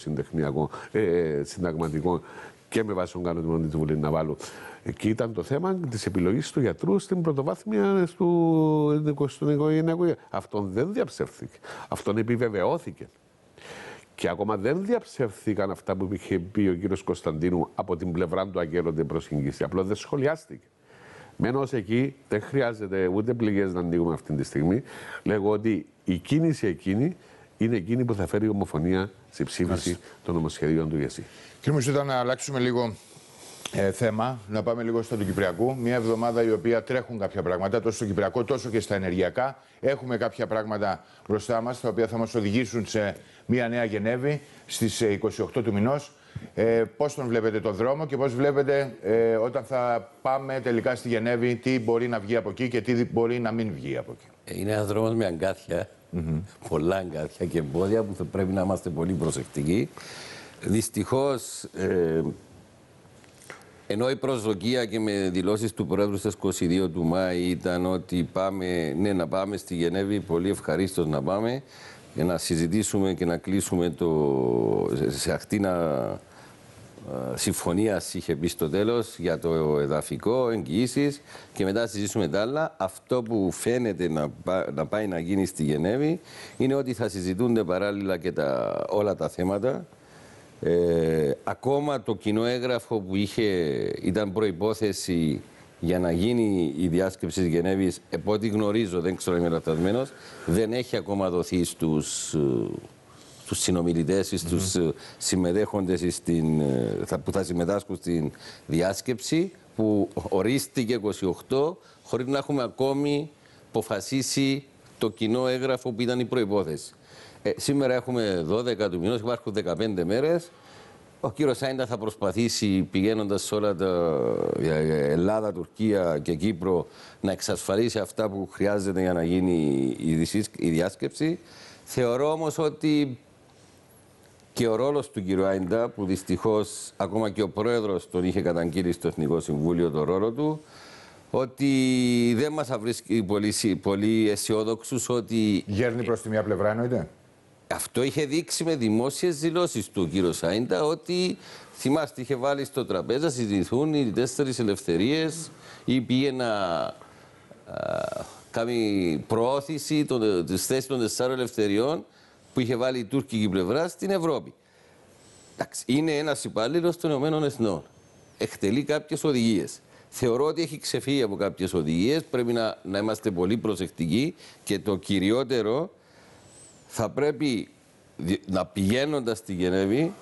ε, ε, συνταγματικών και με βάση τον κανονισμό της Βουλής να βάλουν. Εκεί ήταν το θέμα της επιλογής του γιατρού στην πρωτοβάθμια του, στον οικογενειακό. Αυτόν δεν διαψεύθηκε. Αυτόν επιβεβαιώθηκε. Και ακόμα δεν διαψεύθηκαν αυτά που είχε πει ο κύριος Κωνσταντίνου από την πλευρά του αγγέλλονται προσεγγίσει. Απλώς δεν σχολιάστηκε. Μένω εκεί, δεν χρειάζεται ούτε πληγές να ανοίγουμε αυτή τη στιγμή. Λέγω ότι η κίνηση εκείνη είναι εκείνη που θα φέρει ομοφωνία στη ψήφιση των νομοσχεδίων του ΙΕΣΥ. Κύριε Μουσούτα, να αλλάξουμε λίγο ε, θέμα, να πάμε λίγο στο του Κυπριακού. Μια εβδομάδα η οποία τρέχουν κάποια πράγματα, τόσο στο Κυπριακό τόσο και στα ενεργειακά. Έχουμε κάποια πράγματα μπροστά μας, τα οποία θα μας οδηγήσουν σε μια νέα Γενέβη στις 28 ε, του μηνός. Ε, πώς τον βλέπετε το δρόμο και πώς βλέπετε ε, όταν θα πάμε τελικά στη Γενέβη τι μπορεί να βγει από εκεί και τι μπορεί να μην βγει από εκεί. Ε, είναι ένας δρόμος με αγκάθια, πολλά αγκάθια και εμπόδια που θα πρέπει να είμαστε πολύ προσεκτικοί. Δυστυχώς, ε, ενώ η προσδοκία και με δηλώσεις του Πρόεδρου στις 22 του Μάη ήταν ότι πάμε, ναι, να πάμε στη Γενέβη, πολύ ευχαρίστως να πάμε, για να συζητήσουμε και να κλείσουμε το, σε ακτίνα συμφωνίας είχε πει στο τέλος για το εδαφικό, εγγυήσεις και μετά συζητήσουμε τα άλλα. Αυτό που φαίνεται να, να πάει να γίνει στη Γενέβη είναι ότι θα συζητούνται παράλληλα και τα, όλα τα θέματα. Ε, ακόμα το κοινό έγγραφο που είχε, ήταν προϋπόθεση για να γίνει η διάσκεψη της Γενέβης, από ό,τι γνωρίζω, δεν ξέρω είμαι λαθασμένος, δεν έχει ακόμα δοθεί στους, στους συνομιλητές, στους mm -hmm. συμμετέχοντες στην, που θα συμμετάσχουν στην διάσκεψη, που ορίστηκε 28, χωρίς να έχουμε ακόμη αποφασίσει το κοινό έγγραφο που ήταν η προϋπόθεση. Ε, σήμερα έχουμε 12 του μηνός, υπάρχουν 15 μέρες. Ο κύριος Σάιντα θα προσπαθήσει πηγαίνοντας σε όλα τα Ελλάδα, Τουρκία και Κύπρο να εξασφαλίσει αυτά που χρειάζεται για να γίνει η διάσκεψη. Θεωρώ όμως ότι και ο ρόλος του κύριου Άιντα, που δυστυχώς ακόμα και ο πρόεδρος τον είχε καταγγείλει στο Εθνικό Συμβούλιο το ρόλο του, ότι δεν μας βρίσκει πολύ, πολύ αισιόδοξους ότι. Γέρνει προς τη μία πλευρά, εννοείται. Αυτό είχε δείξει με δημόσιες δηλώσεις του κύριο Σάιντα ότι θυμάστε, είχε βάλει στο τραπέζι να συζητηθούν οι τέσσερις ελευθερίες ή πήγε να κάνει προώθηση της θέσης των τεσσάρων ελευθεριών που είχε βάλει η τουρκική πλευρά στην Ευρώπη. είναι ένας υπάλληλος των Ηνωμένων Εθνών. Εκτελεί κάποιες οδηγίες. Θεωρώ ότι έχει ξεφύγει από κάποιες οδηγίες. Πρέπει να, να είμαστε πολύ προσεκτικοί και το κυριότερο θα πρέπει να πηγαίνοντας στη Γενέβη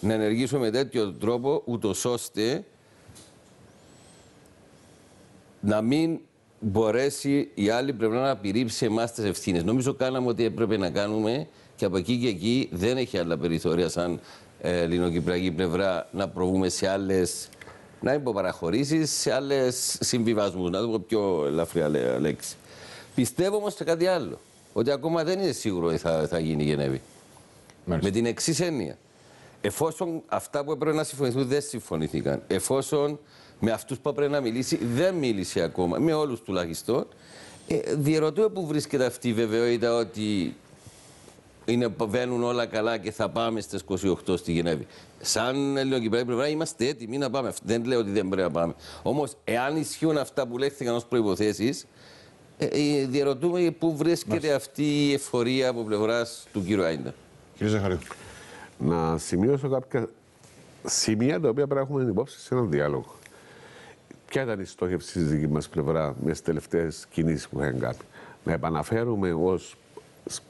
να ενεργήσουμε με τέτοιο τρόπο ούτως ώστε να μην μπορέσει η άλλη πλευρά να πηρύψει εμάς τις ευθύνες. Νομίζω κάναμε ό,τι έπρεπε να κάνουμε και από εκεί και εκεί δεν έχει άλλα περιθώρια σαν ε, ελληνοκυπριακή πλευρά να προβούμε σε άλλες. Να υποπαραχωρήσει σε άλλες συμβιβασμούς. Να το πω πιο ελαφριά λέξη. Πιστεύω όμως σε κάτι άλλο ότι ακόμα δεν είναι σίγουρο ότι θα, θα γίνει η Γενέβη. Με την εξής έννοια. Εφόσον αυτά που έπρεπε να συμφωνηθούν δεν συμφωνηθήκαν, εφόσον με αυτούς που έπρεπε να μιλήσει δεν μίλησε ακόμα, με όλους τουλάχιστον, ε, διερωτώ πού βρίσκεται αυτή η βεβαιότητα ότι είναι, βαίνουν όλα καλά και θα πάμε στις 28 στη Γενέβη. Σαν ελληνοκυπριακή πλευρά είμαστε έτοιμοι να πάμε. Δεν λέω ότι δεν πρέπει να πάμε. Όμως, εάν ισχύουν αυτά που λέχθηκαν ως προποθέσει, ε, ε, διαρωτούμε πού βρίσκεται αυτή η εφορία από πλευράς του κύριου Άιντα. Κύριε Ζαχαρίου. Να σημειώσω κάποια σημεία τα οποία πρέπει να έχουμε υπόψη σε έναν διάλογο. Ποια ήταν η στόχευση της δικής μας πλευρά με τις τελευταίες κινήσεις που είχαν κάνει; Να επαναφέρουμε ως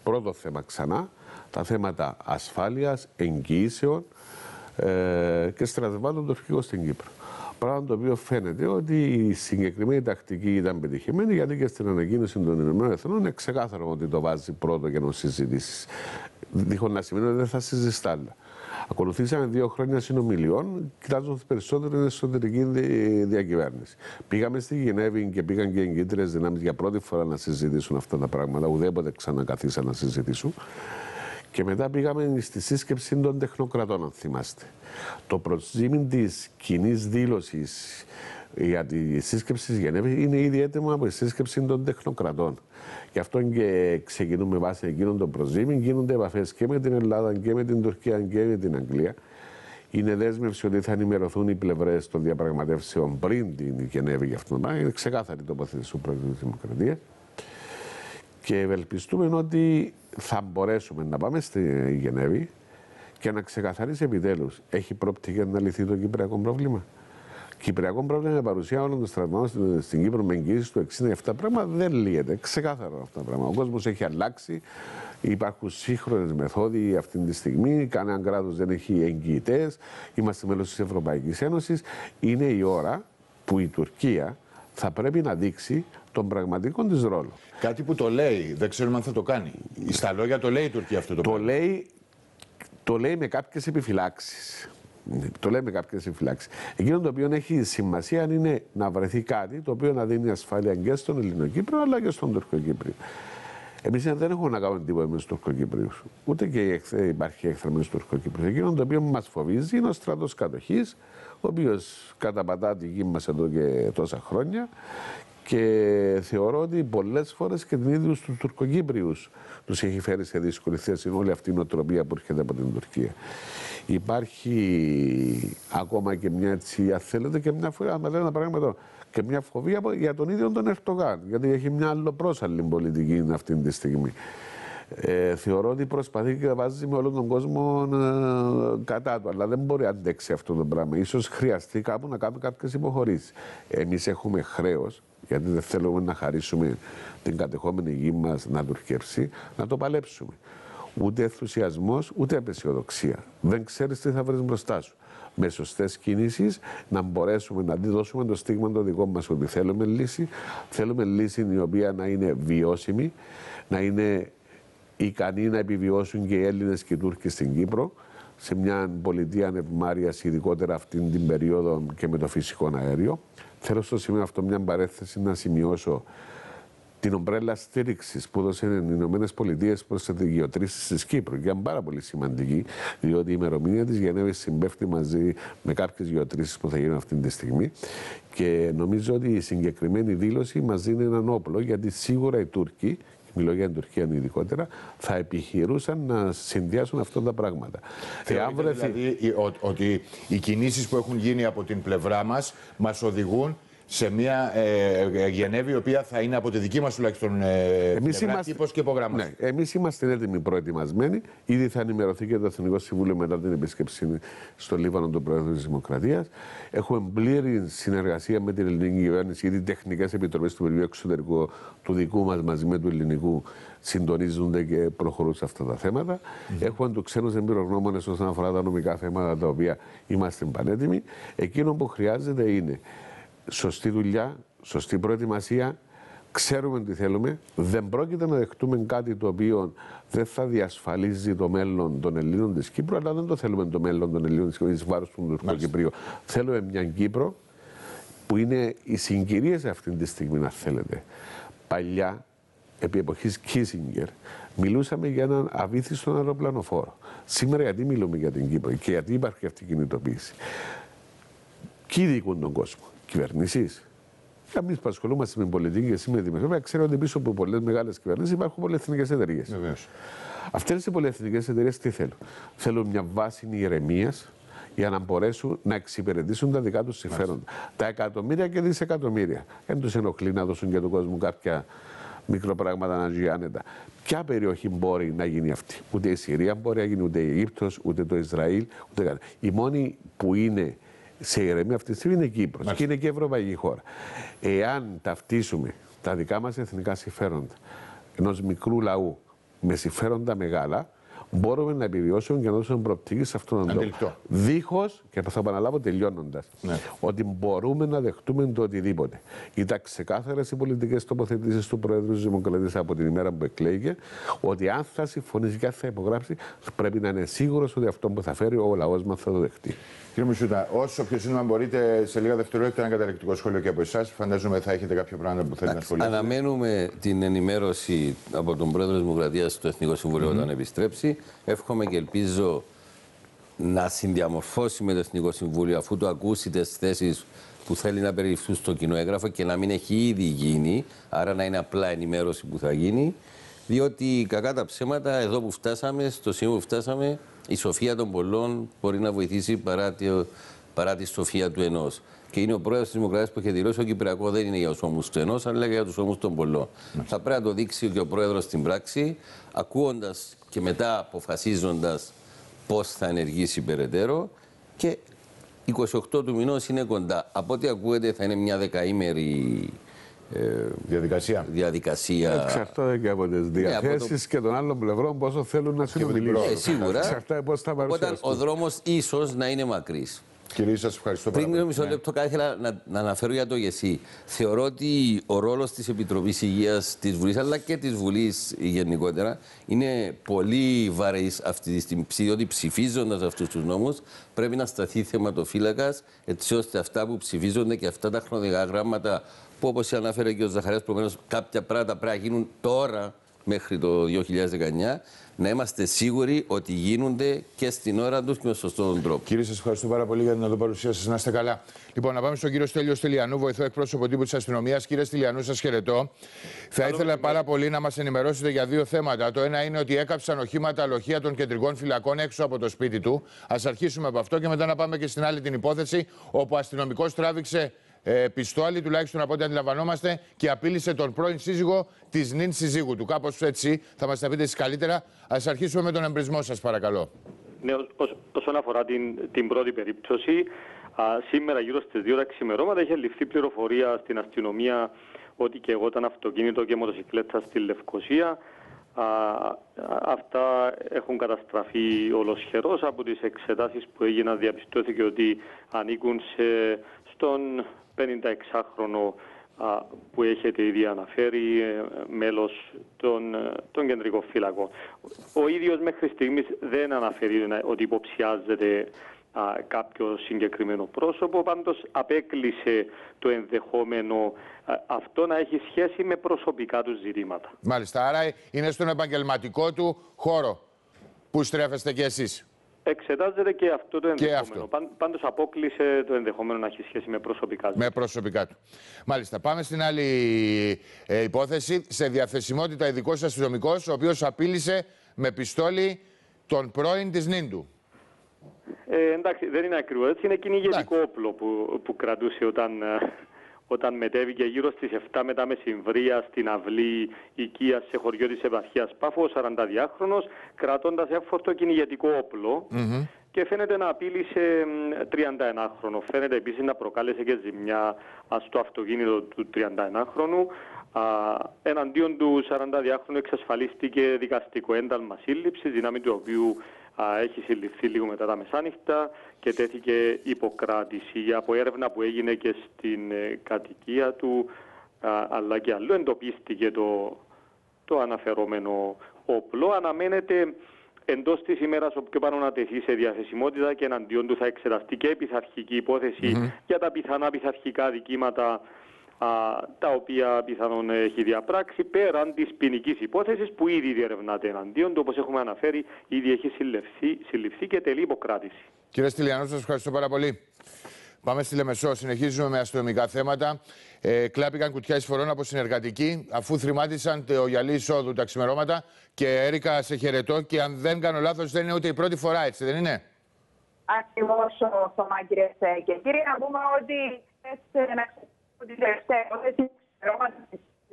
πρώτο θέμα ξανά τα θέματα ασφάλειας, εγγυήσεων ε, και στρατευμάτων τουρκικών στην Κύπρο. Πράγμα το οποίο φαίνεται ότι η συγκεκριμένη τακτική ήταν πετυχημένη, γιατί και στην ανακοίνωση των Ηνωμένων Εθνών είναι ξεκάθαρο ότι το βάζει πρώτο για να συζητήσει. Δίχως να σημαίνει ότι δεν θα συζητήσει άλλα. Ακολουθήσαμε δύο χρόνια συνομιλιών, κοιτάζοντας περισσότερο την εσωτερική διακυβέρνηση. Πήγαμε στη Γενέβη και πήγαν και εγκύτρες δυνάμεις για πρώτη φορά να συζητήσουν αυτά τα πράγματα. Ουδέποτε ξανακαθίσαν να συζητήσουν. Και μετά πήγαμε στη σύσκεψη των τεχνοκρατών, αν θυμάστε. Το προσζήμιν της κοινή δήλωσης για τη σύσκεψη της Γενέβης είναι ήδη έτοιμο από τη σύσκεψη των τεχνοκρατών. Γι' αυτό και ξεκινούμε βάσει εκείνων των προσζήμιν. Γίνονται επαφές και με την Ελλάδα και με την Τουρκία και με την Αγγλία. Είναι δέσμευση ότι θα ενημερωθούν οι πλευρές των διαπραγματεύσεων πριν την Γενέβη για αυτό το πράγμα. Είναι ξεκάθαρη τοποθέτηση του Πρόεδρου της Δημοκρατίας. Και ευελπιστούμε ότι θα μπορέσουμε να πάμε στη Γενέβη και να ξεκαθαρίσει επιτέλους, έχει προοπτική να λυθεί το κυπριακό πρόβλημα. Κυπριακό πρόβλημα είναι παρουσία όλων των στρατιωτών στην Κύπρο με εγγύηση του 67 πράγμα δεν λύεται. Ξεκάθαρο αυτά τα πράγματα. Ο κόσμος έχει αλλάξει. Υπάρχουν σύγχρονες μεθόδοι αυτή τη στιγμή. Κανένα κράτος δεν έχει εγγυητές. Είμαστε μέλος της Ευρωπαϊκής Ένωσης. Είναι η ώρα που η Τουρκία θα πρέπει να δείξει τον πραγματικό της ρόλο. Κάτι που το λέει, δεν ξέρουμε αν θα το κάνει. Στα λόγια το λέει η Τουρκία αυτό το, το Λέει, το λέει με κάποιες επιφυλάξεις. Το λέει με κάποιες επιφυλάξεις. Εκείνο το οποίο έχει σημασία είναι να βρεθεί κάτι το οποίο να δίνει ασφάλεια και στον Ελληνοκύπριο αλλά και στον Τουρκοκύπριο. Εμείς δεν έχουμε να κάνουμε τίποτα με τους Τουρκοκύπριους. Ούτε και υπάρχει έχθρα με τους Τουρκοκύπριους. Εκείνο το οποίο μας φοβίζει είναι ο στρατός κατοχής, ο οποίος καταπατά τη γη μας εδώ και τόσα χρόνια και θεωρώ ότι πολλές φορές και την ίδιου του Τουρκοκύπριους τους έχει φέρει σε δύσκολη θέση όλη αυτή η νοοτροπία που έρχεται από την Τουρκία. Υπάρχει ακόμα και μια έτσι, αν θέλετε, και μια φορά, αν ένα πράγμα και μια φοβία για τον ίδιο τον Ερτογάν. Γιατί έχει μια άλλο πρόσαλλη πολιτική αυτή τη στιγμή. Ε, θεωρώ ότι προσπαθεί και βάζει με όλον τον κόσμο ε, κατά του. Αλλά δεν μπορεί να αντέξει αυτό το πράγμα. σω χρειαστεί κάπου να κάνουμε κάποιες υποχωρήσεις. Εμείς έχουμε χρέος, γιατί δεν θέλουμε να χαρίσουμε την κατεχόμενη γη μας να τουρκεύσει, να το παλέψουμε. Ούτε ενθουσιασμός, ούτε απεσιοδοξία. Δεν ξέρεις τι θα βρεις μπροστά σου με σωστές κινήσεις να μπορέσουμε να δώσουμε το στίγμα το δικό μας ότι θέλουμε λύση. Θέλουμε λύση η οποία να είναι βιώσιμη, να είναι ικανοί να επιβιώσουν και οι Έλληνες και οι Τούρκοι στην Κύπρο, σε μια πολιτεία ανεπιμάρειας, ειδικότερα αυτή την περίοδο και με το φυσικό αέριο. Θέλω στο σημείο αυτό μια παρέθεση να σημειώσω την ομπρέλα στήριξης που έδωσαν οι Ηνωμένες Πολιτείες προς τις γεωτρήσει της Κύπρου. Και ήταν πάρα πολύ σημαντική, διότι η ημερομηνία της Γενέβης συμπέφτει μαζί με κάποιες γεωτρήσεις που θα γίνουν αυτή τη στιγμή. Και νομίζω ότι η συγκεκριμένη δήλωση μας δίνει έναν όπλο, γιατί σίγουρα οι Τούρκοι μιλώ για την Τουρκία ειδικότερα, θα επιχειρούσαν να συνδυάσουν αυτά τα πράγματα. Θεωρείτε βρεθεί... δηλαδή ότι οι κινήσεις που έχουν γίνει από την πλευρά μας μας οδηγούν σε μια ε, ε, Γενέβη η οποία θα είναι από τη δική μας τουλάχιστον ε, εμείς είμαστε, και υπογράμμας. Ναι, Εμείς είμαστε έτοιμοι προετοιμασμένοι. Ήδη θα ενημερωθεί και το Εθνικό Συμβούλιο μετά την επίσκεψη στο Λίβανο του Πρόεδρου της Δημοκρατίας. Έχουμε πλήρη συνεργασία με την ελληνική κυβέρνηση, γιατί οι τεχνικές επιτροπές του Υπουργείου Εξωτερικού του δικού μας μαζί με του ελληνικού συντονίζονται και προχωρούν σε αυτά τα θέματα. Mm. Έχουμε τους ξένους εμπειρογνώμονες όσον αφορά τα νομικά θέματα τα οποία είμαστε πανέτοιμοι. Εκείνο που χρειάζεται είναι σωστή δουλειά, σωστή προετοιμασία, ξέρουμε τι θέλουμε. Δεν πρόκειται να δεχτούμε κάτι το οποίο δεν θα διασφαλίζει το μέλλον των Ελλήνων της Κύπρου, αλλά δεν το θέλουμε το μέλλον των Ελλήνων της Κύπρου, εις βάρος του Τουρκοκυπρίου. Θέλουμε μια Κύπρο που είναι οι συγκυρίες αυτή τη στιγμή, αν θέλετε. Παλιά, επί εποχής Κίσιγκερ, μιλούσαμε για έναν αβήθιστο αεροπλανοφόρο. Σήμερα γιατί μιλούμε για την Κύπρο και γιατί υπάρχει αυτή η κινητοποίηση; Ποιοι διοικούν τον κόσμο κυβερνήσεις. Εμείς που ασχολούμαστε με πολιτική και εσύ με δημοσιογραφία, ξέρω ότι πίσω από πολλές μεγάλες κυβερνήσεις υπάρχουν πολυεθνικές εταιρείες. Αυτές οι πολυεθνικές εταιρείες τι θέλουν; Θέλουν μια βάση ηρεμίας για να μπορέσουν να εξυπηρετήσουν τα δικά τους συμφέροντα. Τα εκατομμύρια και δισεκατομμύρια. Δεν τους ενοχλεί να δώσουν για τον κόσμο κάποια μικροπράγματα να ζει άνετα. Ποια περιοχή μπορεί να γίνει αυτή; Ούτε η Συρία μπορεί να γίνει, ούτε η Αίγυπτος, ούτε το Ισραήλ. Ούτε κάτι. Η μόνη που είναι σε ηρεμία αυτή τη στιγμή είναι η Κύπρος και είναι και η Ευρωπαϊκή χώρα. Εάν ταυτίσουμε τα δικά μας εθνικά συμφέροντα ενός μικρού λαού με συμφέροντα μεγάλα, μπορούμε να επιβιώσουμε και να δώσουμε προοπτική σε αυτόν τον τόπο. Δίχως, και θα επαναλάβω τελειώνοντας, ναι. ότι μπορούμε να δεχτούμε το οτιδήποτε. Ήταν ξεκάθαρες οι πολιτικές τοποθετήσεις του Προέδρου της Δημοκρατίας από την ημέρα που εκλέγει, ότι αν θα συμφωνήσει και αν θα υπογράψει, πρέπει να είναι σίγουρος ότι αυτό που θα φέρει ο λαός μας θα το δεχτεί. Κύριε Μισούτα, όσο πιο σύντομα μπορείτε, σε λίγα δευτερόλεπτα ένα καταληκτικό σχόλιο και από εσάς. Φαντάζομαι θα έχετε κάποια πράγματα που θέλετε να σχολιάσετε. Αναμένουμε την ενημέρωση από τον Πρόεδρο της Δημοκρατίας στο Εθνικό Συμβούλιο mm -hmm. όταν επιστρέψει. Εύχομαι και ελπίζω να συνδιαμορφώσει με το Εθνικό Συμβούλιο αφού το ακούσει τι θέσεις που θέλει να περιληφθούν στο κοινό έγγραφο και να μην έχει ήδη γίνει, άρα να είναι απλά ενημέρωση που θα γίνει. Διότι κακά τα ψέματα, εδώ που φτάσαμε, στο σημείο που φτάσαμε, η σοφία των πολλών μπορεί να βοηθήσει παρά τη, παρά τη σοφία του ενός. Και είναι ο πρόεδρος της Δημοκρατίας που έχει δηλώσει ότι ο Κυπριακό δεν είναι για τους ώμους του ενός, αλλά για τους ώμους των πολλών. Θα πρέπει να το δείξει και ο πρόεδρος στην πράξη, ακούγοντα και μετά αποφασίζοντας πώς θα ενεργήσει περαιτέρω. Και 28 του μηνός είναι κοντά. Από ό,τι ακούγεται θα είναι μια δεκαήμερη ε, διαδικασία. διαδικασία. Εξαρτάται και από τις διαθέσει το... και των άλλων πλευρών πόσο θέλουν να συνομιλήσουν. Ε, σίγουρα. Εξαρτάται πώς θα Οπότε ο δρόμος ίσως να είναι μακρύς. Κύριε, σας ευχαριστώ Πριν ένα μισό λεπτό, κάτι ήθελα να, να αναφέρω για το ΓΕΣΥ. Θεωρώ ότι ο ρόλος της Επιτροπής Υγείας της Βουλής, αλλά και της Βουλής γενικότερα, είναι πολύ βαρύς αυτή τη στιγμή. Διότι ψηφίζοντας αυτούς τους νόμους, πρέπει να σταθεί θεματοφύλακας, έτσι ώστε αυτά που ψηφίζονται και αυτά τα γράμματα που όπως αναφέρε και ο Ζαχαρέα προηγουμένως, κάποια πράγματα πρέπει να γίνουν τώρα μέχρι το 2019, να είμαστε σίγουροι ότι γίνονται και στην ώρα τους και με σωστό τρόπο. Κύριε, σας ευχαριστώ πάρα πολύ για την εδώ παρουσία σας. Να είστε καλά. Λοιπόν, να πάμε στον κύριο Στέλιο Στελιανού, βοηθό εκπρόσωπο τύπου της αστυνομίας. Κύριε Στελιανού, σας χαιρετώ. Θα ήθελα πάρα πολύ να μας ενημερώσετε για δύο θέματα. Το ένα είναι ότι έκαψαν οχήματα λοχεία των κεντρικών φυλακών έξω από το σπίτι του. Α αρχίσουμε από αυτό και μετά να πάμε και στην άλλη την υπόθεση, όπου αστυνομικός τράβηξε ε, πιστόλι, τουλάχιστον από ό,τι αντιλαμβανόμαστε, και απείλησε τον πρώην σύζυγο της νυν σύζυγου του. Κάπως έτσι θα μας τα πείτε εσείς καλύτερα. Α αρχίσουμε με τον εμπρισμό σας, παρακαλώ. Ναι, όσον αφορά την, την πρώτη περίπτωση, α, σήμερα γύρω στις 2 τα ξημερώματα είχε ληφθεί πληροφορία στην αστυνομία ότι και εγώ ήταν αυτοκίνητο και μοτοσυκλέτας στη Λευκοσία. Α, αυτά έχουν καταστραφεί ολοσχερός από τις εξετάσεις που έγιναν διαπιστώθηκε ότι ανήκουν σε, στον 56χρονο που έχετε ήδη αναφέρει, ε, μέλος των, ε, των κεντρικών φύλακων. Ο ίδιος μέχρι στιγμής δεν αναφέρει ότι υποψιάζεται κάποιο συγκεκριμένο πρόσωπο, πάντως απέκλεισε το ενδεχόμενο αυτό να έχει σχέση με προσωπικά του ζητήματα. Μάλιστα, άρα είναι στον επαγγελματικό του χώρο που στρέφεστε κι εσείς; Εξετάζεται και αυτό το ενδεχόμενο. Και Πάντως απόκλεισε το ενδεχόμενο να έχει σχέση με προσωπικά του. Με προσωπικά του. Μάλιστα. Πάμε στην άλλη ε, υπόθεση. Σε διαθεσιμότητα ειδικός αστυνομικός, ο οποίος απείλησε με πιστόλι τον πρώην της Νίντου. Ε, εντάξει, δεν είναι ακριβώ έτσι. Είναι κυνηγετικό όπλο που, που κρατούσε όταν, ε, όταν μετέβηκε γύρω στις 7 μετά μεσημβρία στην αυλή οικία σε χωριό της επαρχίας Πάφο, ο 42χρονος, κρατώντας έφορτο κυνηγετικό όπλο και φαίνεται να απείλησε 31χρονο. Φαίνεται επίσης να προκάλεσε και ζημιά στο αυτοκίνητο του 31χρονου. εναντίον του 42χρονου εξασφαλίστηκε δικαστικό ένταλμα σύλληψης, δυνάμει του οποίου έχει συλληφθεί λίγο μετά τα μεσάνυχτα και τέθηκε υποκράτηση από έρευνα που έγινε και στην ε, κατοικία του αλλά και αλλού εντοπίστηκε το, το αναφερόμενο όπλο. Αναμένεται εντός της ημέρας ο πιο πάνω να τεθεί σε διαθεσιμότητα και εναντίον του θα εξεταστεί και πειθαρχική για τα πιθανά πειθαρχικά δικήματα τα οποία πιθανόν έχει διαπράξει πέραν της ποινικής υπόθεσης που ήδη διερευνάται εναντίον του. Όπως έχουμε αναφέρει, ήδη έχει συλληφθεί, συλληφθεί και τελεί υποκράτηση. Κύριε Στυλιανός, σας ευχαριστώ πάρα πολύ. Πάμε στη Λεμεσό. Συνεχίζουμε με αστυνομικά θέματα. Ε, κλάπηκαν κουτιά εισφορών από συνεργατική, αφού θρημάτισαν το γυαλί εισόδου τα ξημερώματα. Και Έρικα, σε χαιρετώ. Και αν δεν κάνω λάθος, δεν είναι ούτε η πρώτη φορά, έτσι δεν είναι; Ακριβώς, Θωμά, κύριε Και κύριε, να πούμε ότι ότι τελευταία υπόθεση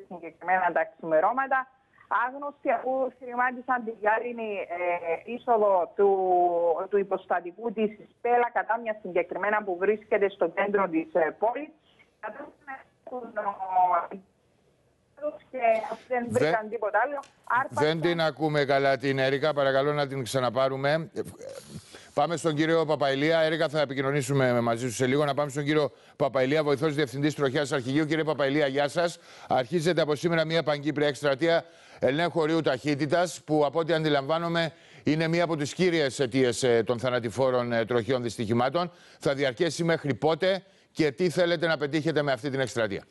συγκεκριμένα τα ξημερώματα άγνωστοι αφού θρημάτισαν την γυάλινη ε, είσοδο του, του υποστατικού της Σπέλα κατά μια συγκεκριμένα που βρίσκεται στο κέντρο της ε, πόλης. Και δεν βρήκαν τίποτα άλλο. Δεν την ακούμε καλά την Έρικα. Παρακαλώ να την ξαναπάρουμε. Πάμε στον κύριο Παπαϊλία. Έρικα, θα επικοινωνήσουμε μαζί σου σε λίγο. Να πάμε στον κύριο Παπαϊλία, βοηθός διευθυντής τροχιάς αρχηγείου. Κύριε Παπαϊλία, γεια σας. Αρχίζεται από σήμερα μια παγκύπρια εκστρατεία ελέγχου ορίου ταχύτητας, που από ό,τι αντιλαμβάνομαι είναι μία από τις κύριες αιτίες ε, των θανατηφόρων ε, τροχιών δυστυχημάτων. Θα διαρκέσει μέχρι πότε και τι θέλετε να πετύχετε με αυτή την εκστρατεία;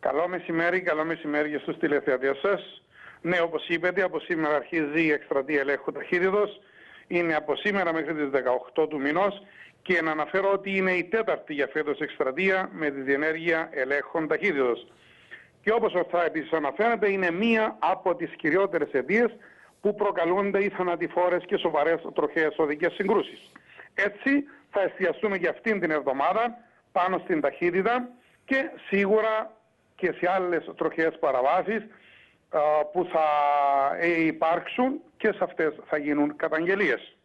Καλό μεσημέρι, καλό μεσημέρι για στους τηλεθεατές σας. Ναι, όπως είπατε, από σήμερα αρχίζει η εκστρατεία ελέγχου ταχύτητος είναι από σήμερα μέχρι τις 18 του μηνός και να αναφέρω ότι είναι η τέταρτη για φέτος εκστρατεία με τη διενέργεια ελέγχων ταχύτητος. Και όπως θα επίσης αναφέρεται είναι μία από τις κυριότερες αιτίες που προκαλούνται οι θανατηφόρες και σοβαρές τροχαίες οδικές συγκρούσεις. Έτσι θα εστιαστούμε για αυτήν την εβδομάδα πάνω στην ταχύτητα και σίγουρα και σε άλλες τροχαίες παραβάσεις που θα ε, υπάρξουν και σε αυτές θα γίνουν καταγγελίες.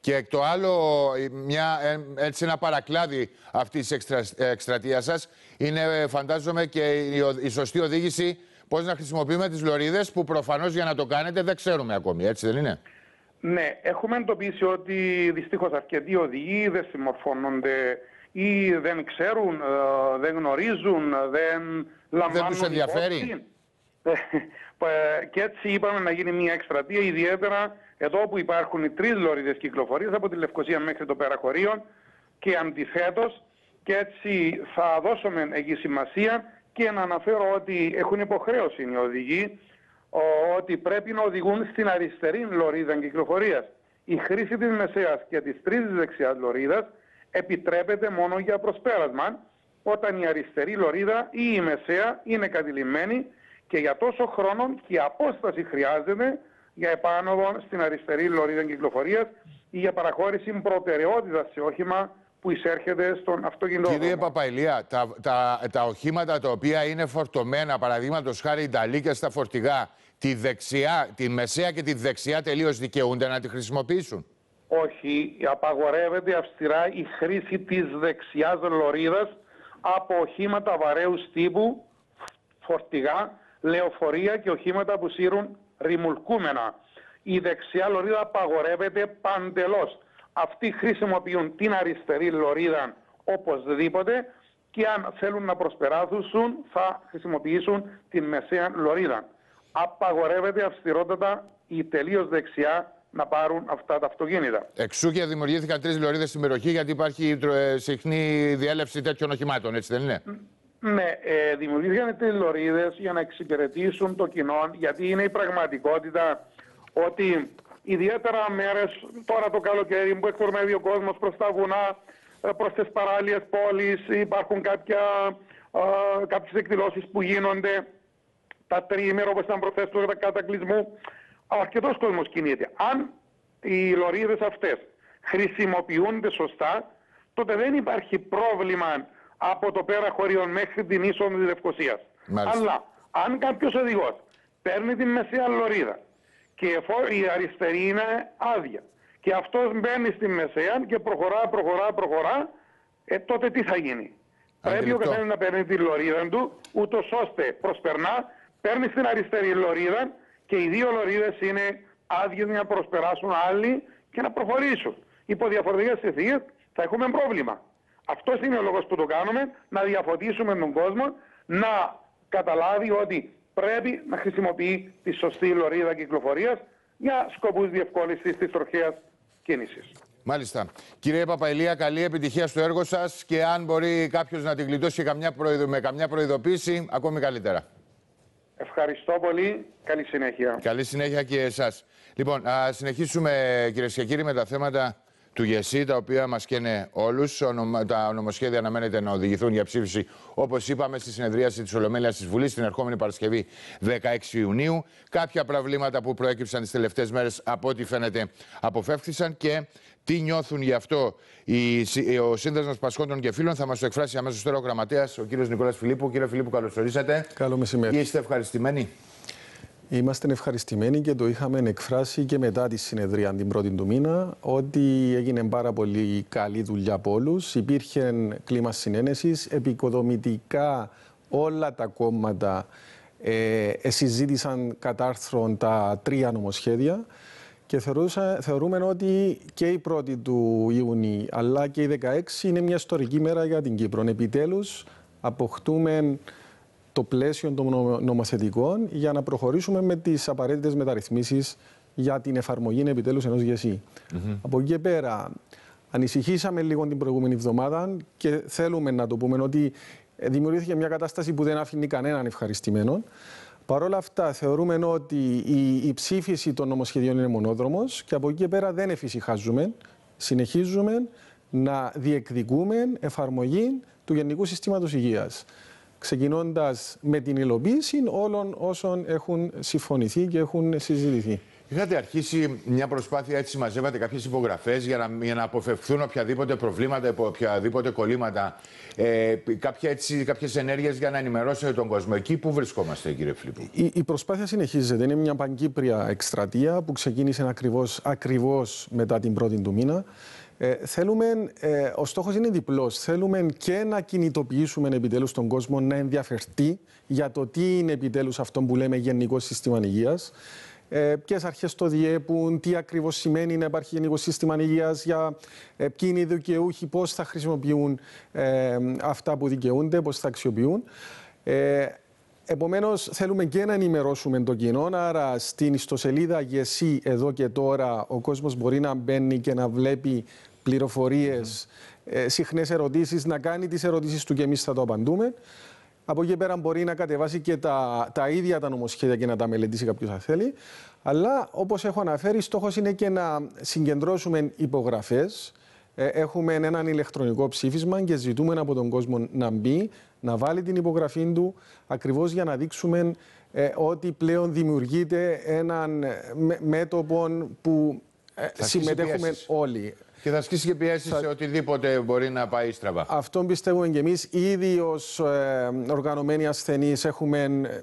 Και εκ το άλλο, μια, ε, έτσι ένα παρακλάδι αυτής της εξτρα, εκστρατείας σας είναι ε, φαντάζομαι και η, η σωστή οδήγηση πώς να χρησιμοποιούμε τις λωρίδες που προφανώς για να το κάνετε δεν ξέρουμε ακόμη, έτσι δεν είναι; Ναι, έχουμε εντοπίσει ότι δυστυχώς αρκετοί οδηγοί δεν συμμορφώνονται ή δεν ξέρουν, δεν γνωρίζουν, δεν λαμβάνουν Δεν τους ενδιαφέρει; Ε, και έτσι είπαμε να γίνει μια εκστρατεία, ιδιαίτερα εδώ που υπάρχουν οι τρεις λωρίδες κυκλοφορίας από τη Λευκοσία μέχρι το Περαχωρίον και αντιθέτως και έτσι θα δώσουμε εκεί σημασία και να αναφέρω ότι έχουν υποχρέωση οι οδηγοί ότι πρέπει να οδηγούν στην αριστερή λωρίδα κυκλοφορίας. Η χρήση της μεσαίας και της τρίτης δεξιάς λωρίδας επιτρέπεται μόνο για προσπέρασμα όταν η αριστερή λωρίδα ή η μεσαία είναι κατηλημένη και για τόσο χρόνο και η απόσταση χρειάζεται για επάνωδο στην αριστερή λωρίδα κυκλοφορίας ή για παραχώρηση προτεραιότητας σε όχημα που εισέρχεται στον αυτοκινητό. Κύριε Παπαϊλία, τα, τα, τα οχήματα τα οποία είναι φορτωμένα, παραδείγματος χάρη η στα φορτηγά, τη δεξιά, τη μεσαία και τη δεξιά τελείως δικαιούνται να τη χρησιμοποιήσουν; Όχι, απαγορεύεται αυστηρά η χρήση της δεξιάς λωρίδας από οχήματα βαρέους τύπου, φορτηγά, λεωφορεία και οχήματα που σύρουν ρημουλκούμενα. Η δεξιά λωρίδα απαγορεύεται παντελώς. Αυτοί χρησιμοποιούν την αριστερή λωρίδα οπωσδήποτε και αν θέλουν να προσπεράσουν θα χρησιμοποιήσουν την μεσαία λωρίδα. Απαγορεύεται αυστηρότατα η τελείως δεξιά να πάρουν αυτά τα αυτοκίνητα. Εξού και δημιουργήθηκαν τρεις λωρίδες στην περιοχή, γιατί υπάρχει ε, συχνή διέλευση τέτοιων οχημάτων, έτσι δεν είναι; Ναι, ε, δημιουργήθηκαν τρει λωρίδε για να εξυπηρετήσουν το κοινό, γιατί είναι η πραγματικότητα ότι ιδιαίτερα μέρες, τώρα το καλοκαίρι που εκπορμεύει ο κόσμος προς τα βουνά, ε, προς τις παράλιες πόλεις, υπάρχουν κάποια, ε, κάποιες εκδηλώσεις που γίνονται τα τρίμερα όπως ήταν προχθές του κατακλυσμού αρκετός κόσμος κινείται. Αν οι λωρίδες αυτές χρησιμοποιούνται σωστά, τότε δεν υπάρχει πρόβλημα από το πέρα χωρίων μέχρι την είσοδο της Λευκοσίας. Αλλά αν κάποιος οδηγός παίρνει την μεσαία λωρίδα και η αριστερή είναι άδεια και αυτός μπαίνει στη μεσαία και προχωρά, προχωρά, προχωρά, ε, τότε τι θα γίνει; Πρέπει ο καθένας να παίρνει τη λωρίδα του, ούτως ώστε προσπερνά, παίρνει στην αριστερή λωρίδα και οι δύο λωρίδες είναι άδειε για να προσπεράσουν άλλοι και να προχωρήσουν. Υπό διαφορετικές συνθήκες θα έχουμε πρόβλημα. Αυτός είναι ο λόγος που το κάνουμε, να διαφωτίσουμε τον κόσμο να καταλάβει ότι πρέπει να χρησιμοποιεί τη σωστή λωρίδα κυκλοφορίας για σκοπούς διευκόλυνσης της τροχέα κίνησης. Μάλιστα. Κύριε Παπαηλία, καλή επιτυχία στο έργο σας και αν μπορεί κάποιος να την γλιτώσει καμιά με καμιά προειδοποίηση, ακόμη καλύτερα. Ευχαριστώ πολύ. Καλή συνέχεια. Καλή συνέχεια και εσάς. Λοιπόν, α συνεχίσουμε κυρίες και κύριοι με τα θέματα του ΓΕΣΥ, τα οποία μας καίνε όλους. Τα νομοσχέδια αναμένεται να οδηγηθούν για ψήφιση, όπως είπαμε, στη συνεδρίαση της Ολομέλειας της Βουλής την ερχόμενη Παρασκευή 16 Ιουνίου. Κάποια προβλήματα που προέκυψαν τις τελευταίες μέρες, από ό,τι φαίνεται, αποφεύχθησαν και τι νιώθουν γι' αυτό οι, ο Σύνδεσμος Πασχόντων και Φίλων θα μας το εκφράσει αμέσως τώρα ο γραμματέας, ο κύριος Νικόλας Φιλίππου. Κύριε Φιλίππου, καλώ ορίσατε. Καλό μεσημέρι. Είστε ευχαριστημένοι; Είμαστε ευχαριστημένοι και το είχαμε εκφράσει και μετά τη συνεδρία την πρώτη του μήνα ότι έγινε πάρα πολύ καλή δουλειά από όλους. Υπήρχε κλίμα συνένεσης. Επικοδομητικά όλα τα κόμματα ε, συζήτησαν κατά άρθρον τα τρία νομοσχέδια. Και θεωρούσα, θεωρούμε ότι και η πρώτη του Ιουνίου αλλά και η 16 είναι μια ιστορική μέρα για την Κύπρο. Επιτέλους, αποκτούμε το πλαίσιο των νομοθετικών για να προχωρήσουμε με τις απαραίτητες μεταρρυθμίσεις για την εφαρμογή επιτέλους ενός ΓΕΣΥ. Από εκεί και πέρα, ανησυχήσαμε λίγο την προηγούμενη εβδομάδα και θέλουμε να το πούμε ότι δημιουργήθηκε μια κατάσταση που δεν αφήνει κανέναν ευχαριστημένο. Παρ' όλα αυτά, θεωρούμε ότι η, η ψήφιση των νομοσχεδίων είναι μονόδρομος και από εκεί και πέρα δεν εφησυχάζουμε. Συνεχίζουμε να διεκδικούμε εφαρμογή του Γενικού Συστήματος Υγείας. Ξεκινώντας με την υλοποίηση όλων όσων έχουν συμφωνηθεί και έχουν συζητηθεί. Είχατε αρχίσει μια προσπάθεια έτσι, μαζεύατε κάποιες υπογραφές για να, για να αποφευχθούν οποιαδήποτε προβλήματα, οποιαδήποτε κολλήματα. Ε, κάποια έτσι, κάποιες ενέργειες για να ενημερώσετε τον κόσμο. Εκεί που βρισκόμαστε, κύριε Φλίππου. Η, η προσπάθεια συνεχίζεται. Είναι μια παγκύπρια εκστρατεία που ξεκίνησε ακριβώς, ακριβώς μετά την πρώτη του μήνα. Ε, θέλουμε, ε, ο στόχος είναι διπλός. Θέλουμε και να κινητοποιήσουμε επιτέλους τον κόσμο να ενδιαφερθεί για το τι είναι επιτέλους αυτό που λέμε γενικό σύστημα υγείας ε, ποιες αρχές το διέπουν, τι ακριβώς σημαίνει να υπάρχει γενικό σύστημα υγείας, για ε, ποιοι είναι οι δικαιούχοι, πώς θα χρησιμοποιούν ε, αυτά που δικαιούνται, πώς θα αξιοποιούν. Ε, Επομένως, θέλουμε και να ενημερώσουμε το κοινό. Άρα, στην ιστοσελίδα ΓΕΣΥ εδώ και τώρα, ο κόσμος μπορεί να μπαίνει και να βλέπει πληροφορίες, mm. ε, συχνές ερωτήσεις, να κάνει τις ερωτήσεις του και εμείς θα το απαντούμε. Από εκεί πέρα μπορεί να κατεβάσει και τα, τα ίδια τα νομοσχέδια και να τα μελετήσει κάποιος αν θέλει. Αλλά όπως έχω αναφέρει, στόχος είναι και να συγκεντρώσουμε υπογραφές. Ε, έχουμε έναν ηλεκτρονικό ψήφισμα και ζητούμε από τον κόσμο να μπει, να βάλει την υπογραφή του, ακριβώς για να δείξουμε ε, ότι πλέον δημιουργείται έναν μέτωπο που ε, συμμετέχουμε όλοι. Και θα ασκήσει και πιέσεις θα... σε οτιδήποτε μπορεί να πάει στραβά. Αυτό πιστεύουμε και εμείς. Ήδη ως ε, οργανωμένοι ασθενείς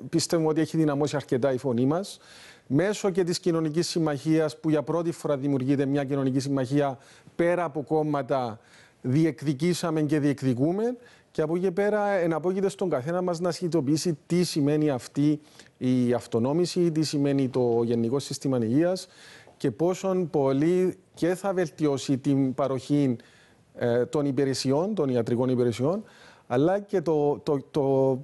πιστεύουμε ότι έχει δυναμώσει αρκετά η φωνή μας. Μέσω και της κοινωνικής συμμαχίας, που για πρώτη φορά δημιουργείται μια κοινωνική συμμαχία πέρα από κόμματα, διεκδικήσαμε και διεκδικούμε. Και από εκεί πέρα εναπόκειται στον καθένα μας να συνειδητοποιήσει τι σημαίνει αυτή η αυτονόμηση, τι σημαίνει το Γενικό Σύστημα Υγείας και πόσον πολύ και θα βελτιώσει την παροχή ε, των υπηρεσιών, των ιατρικών υπηρεσιών, αλλά και το, το, το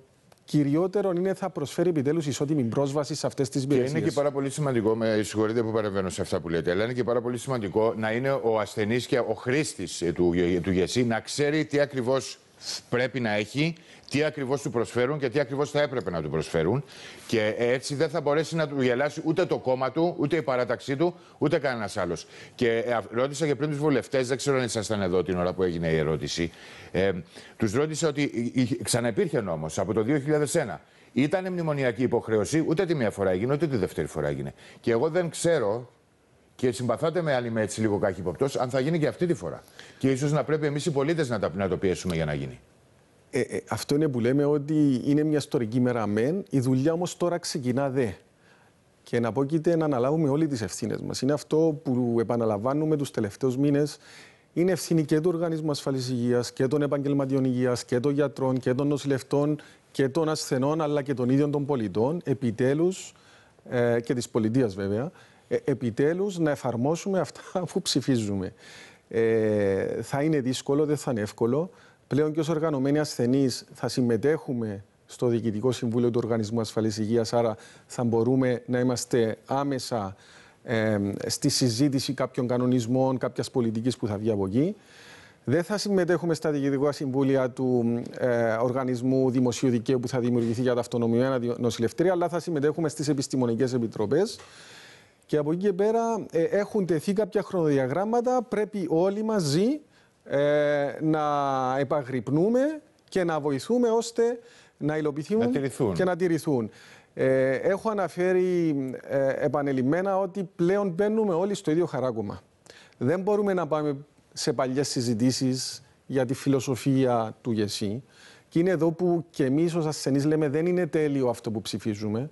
κυριότερο είναι θα προσφέρει επιτέλους ισότιμη πρόσβαση σε αυτές τις υπηρεσίε. Και είναι και πάρα πολύ σημαντικό, με συγχωρείτε που παρεμβαίνω σε αυτά που λέτε, αλλά είναι και πάρα πολύ σημαντικό να είναι ο ασθενής και ο χρήστης του, του ΓΕΣΥ να ξέρει τι ακριβώς πρέπει να έχει, τι ακριβώς του προσφέρουν και τι ακριβώς θα έπρεπε να του προσφέρουν. Και έτσι δεν θα μπορέσει να του γελάσει ούτε το κόμμα του, ούτε η παράταξή του, ούτε κανένας άλλος. Και ε, ρώτησα και πριν τους βουλευτές, δεν ξέρω αν ήσασταν εδώ την ώρα που έγινε η ερώτηση. Ε, τους ρώτησα ότι ξαναπήρχε νόμος από το 2001. Ήταν μνημονιακή υποχρέωση, ούτε τη μία φορά έγινε, ούτε τη δεύτερη φορά έγινε. Και εγώ δεν ξέρω, και συμπαθάτε με άλλη με έτσι λίγο κάχυποπτό, αν θα γίνει και αυτή τη φορά. Και ίσως να πρέπει εμείς οι πολίτες να, να το πιέσουμε για να γίνει. Ε, ε, αυτό είναι που λέμε ότι είναι μια ιστορική μέρα μεν, η δουλειά όμως τώρα ξεκινά δε. Και να πόκειται να αναλάβουμε όλοι τις ευθύνες μας. Είναι αυτό που επαναλαμβάνουμε τους τελευταίους μήνες. Είναι ευθύνη και του Οργανισμού Ασφαλή Υγείας και των επαγγελματιών υγείας και των γιατρών και των νοσηλευτών και των ασθενών αλλά και των ίδιων των πολιτών, επιτέλους ε, και της πολιτείας βέβαια, ε, επιτέλους να εφαρμόσουμε αυτά [LAUGHS] που ψηφίζουμε. Ε, θα είναι δύσκολο, δεν θα είναι εύκολο. Πλέον και ως οργανωμένοι ασθενείς θα συμμετέχουμε στο Διοικητικό Συμβούλιο του Οργανισμού Ασφαλής Υγείας, άρα θα μπορούμε να είμαστε άμεσα ε, στη συζήτηση κάποιων κανονισμών, κάποιας πολιτικής που θα βγει από εκεί. Δεν θα συμμετέχουμε στα διοικητικά συμβούλια του ε, Οργανισμού Δημοσίου Δικαίου που θα δημιουργηθεί για τα αυτονομημένα νοσηλευτήρια, αλλά θα συμμετέχουμε στις επιστημονικές επιτροπές. Και από εκεί και πέρα ε, έχουν τεθεί κάποια χρονοδιαγράμματα. Πρέπει όλοι μαζί ε, να επαγρυπνούμε και να βοηθούμε ώστε να υλοποιηθούν και να τηρηθούν. Ε, έχω αναφέρει ε, επανελειμμένα ότι πλέον μπαίνουμε όλοι στο ίδιο χαράκωμα. Δεν μπορούμε να πάμε σε παλιές συζητήσεις για τη φιλοσοφία του ΓΕΣΥ. Και είναι εδώ που και εμείς ως ασθενείς λέμε δεν είναι τέλειο αυτό που ψηφίζουμε.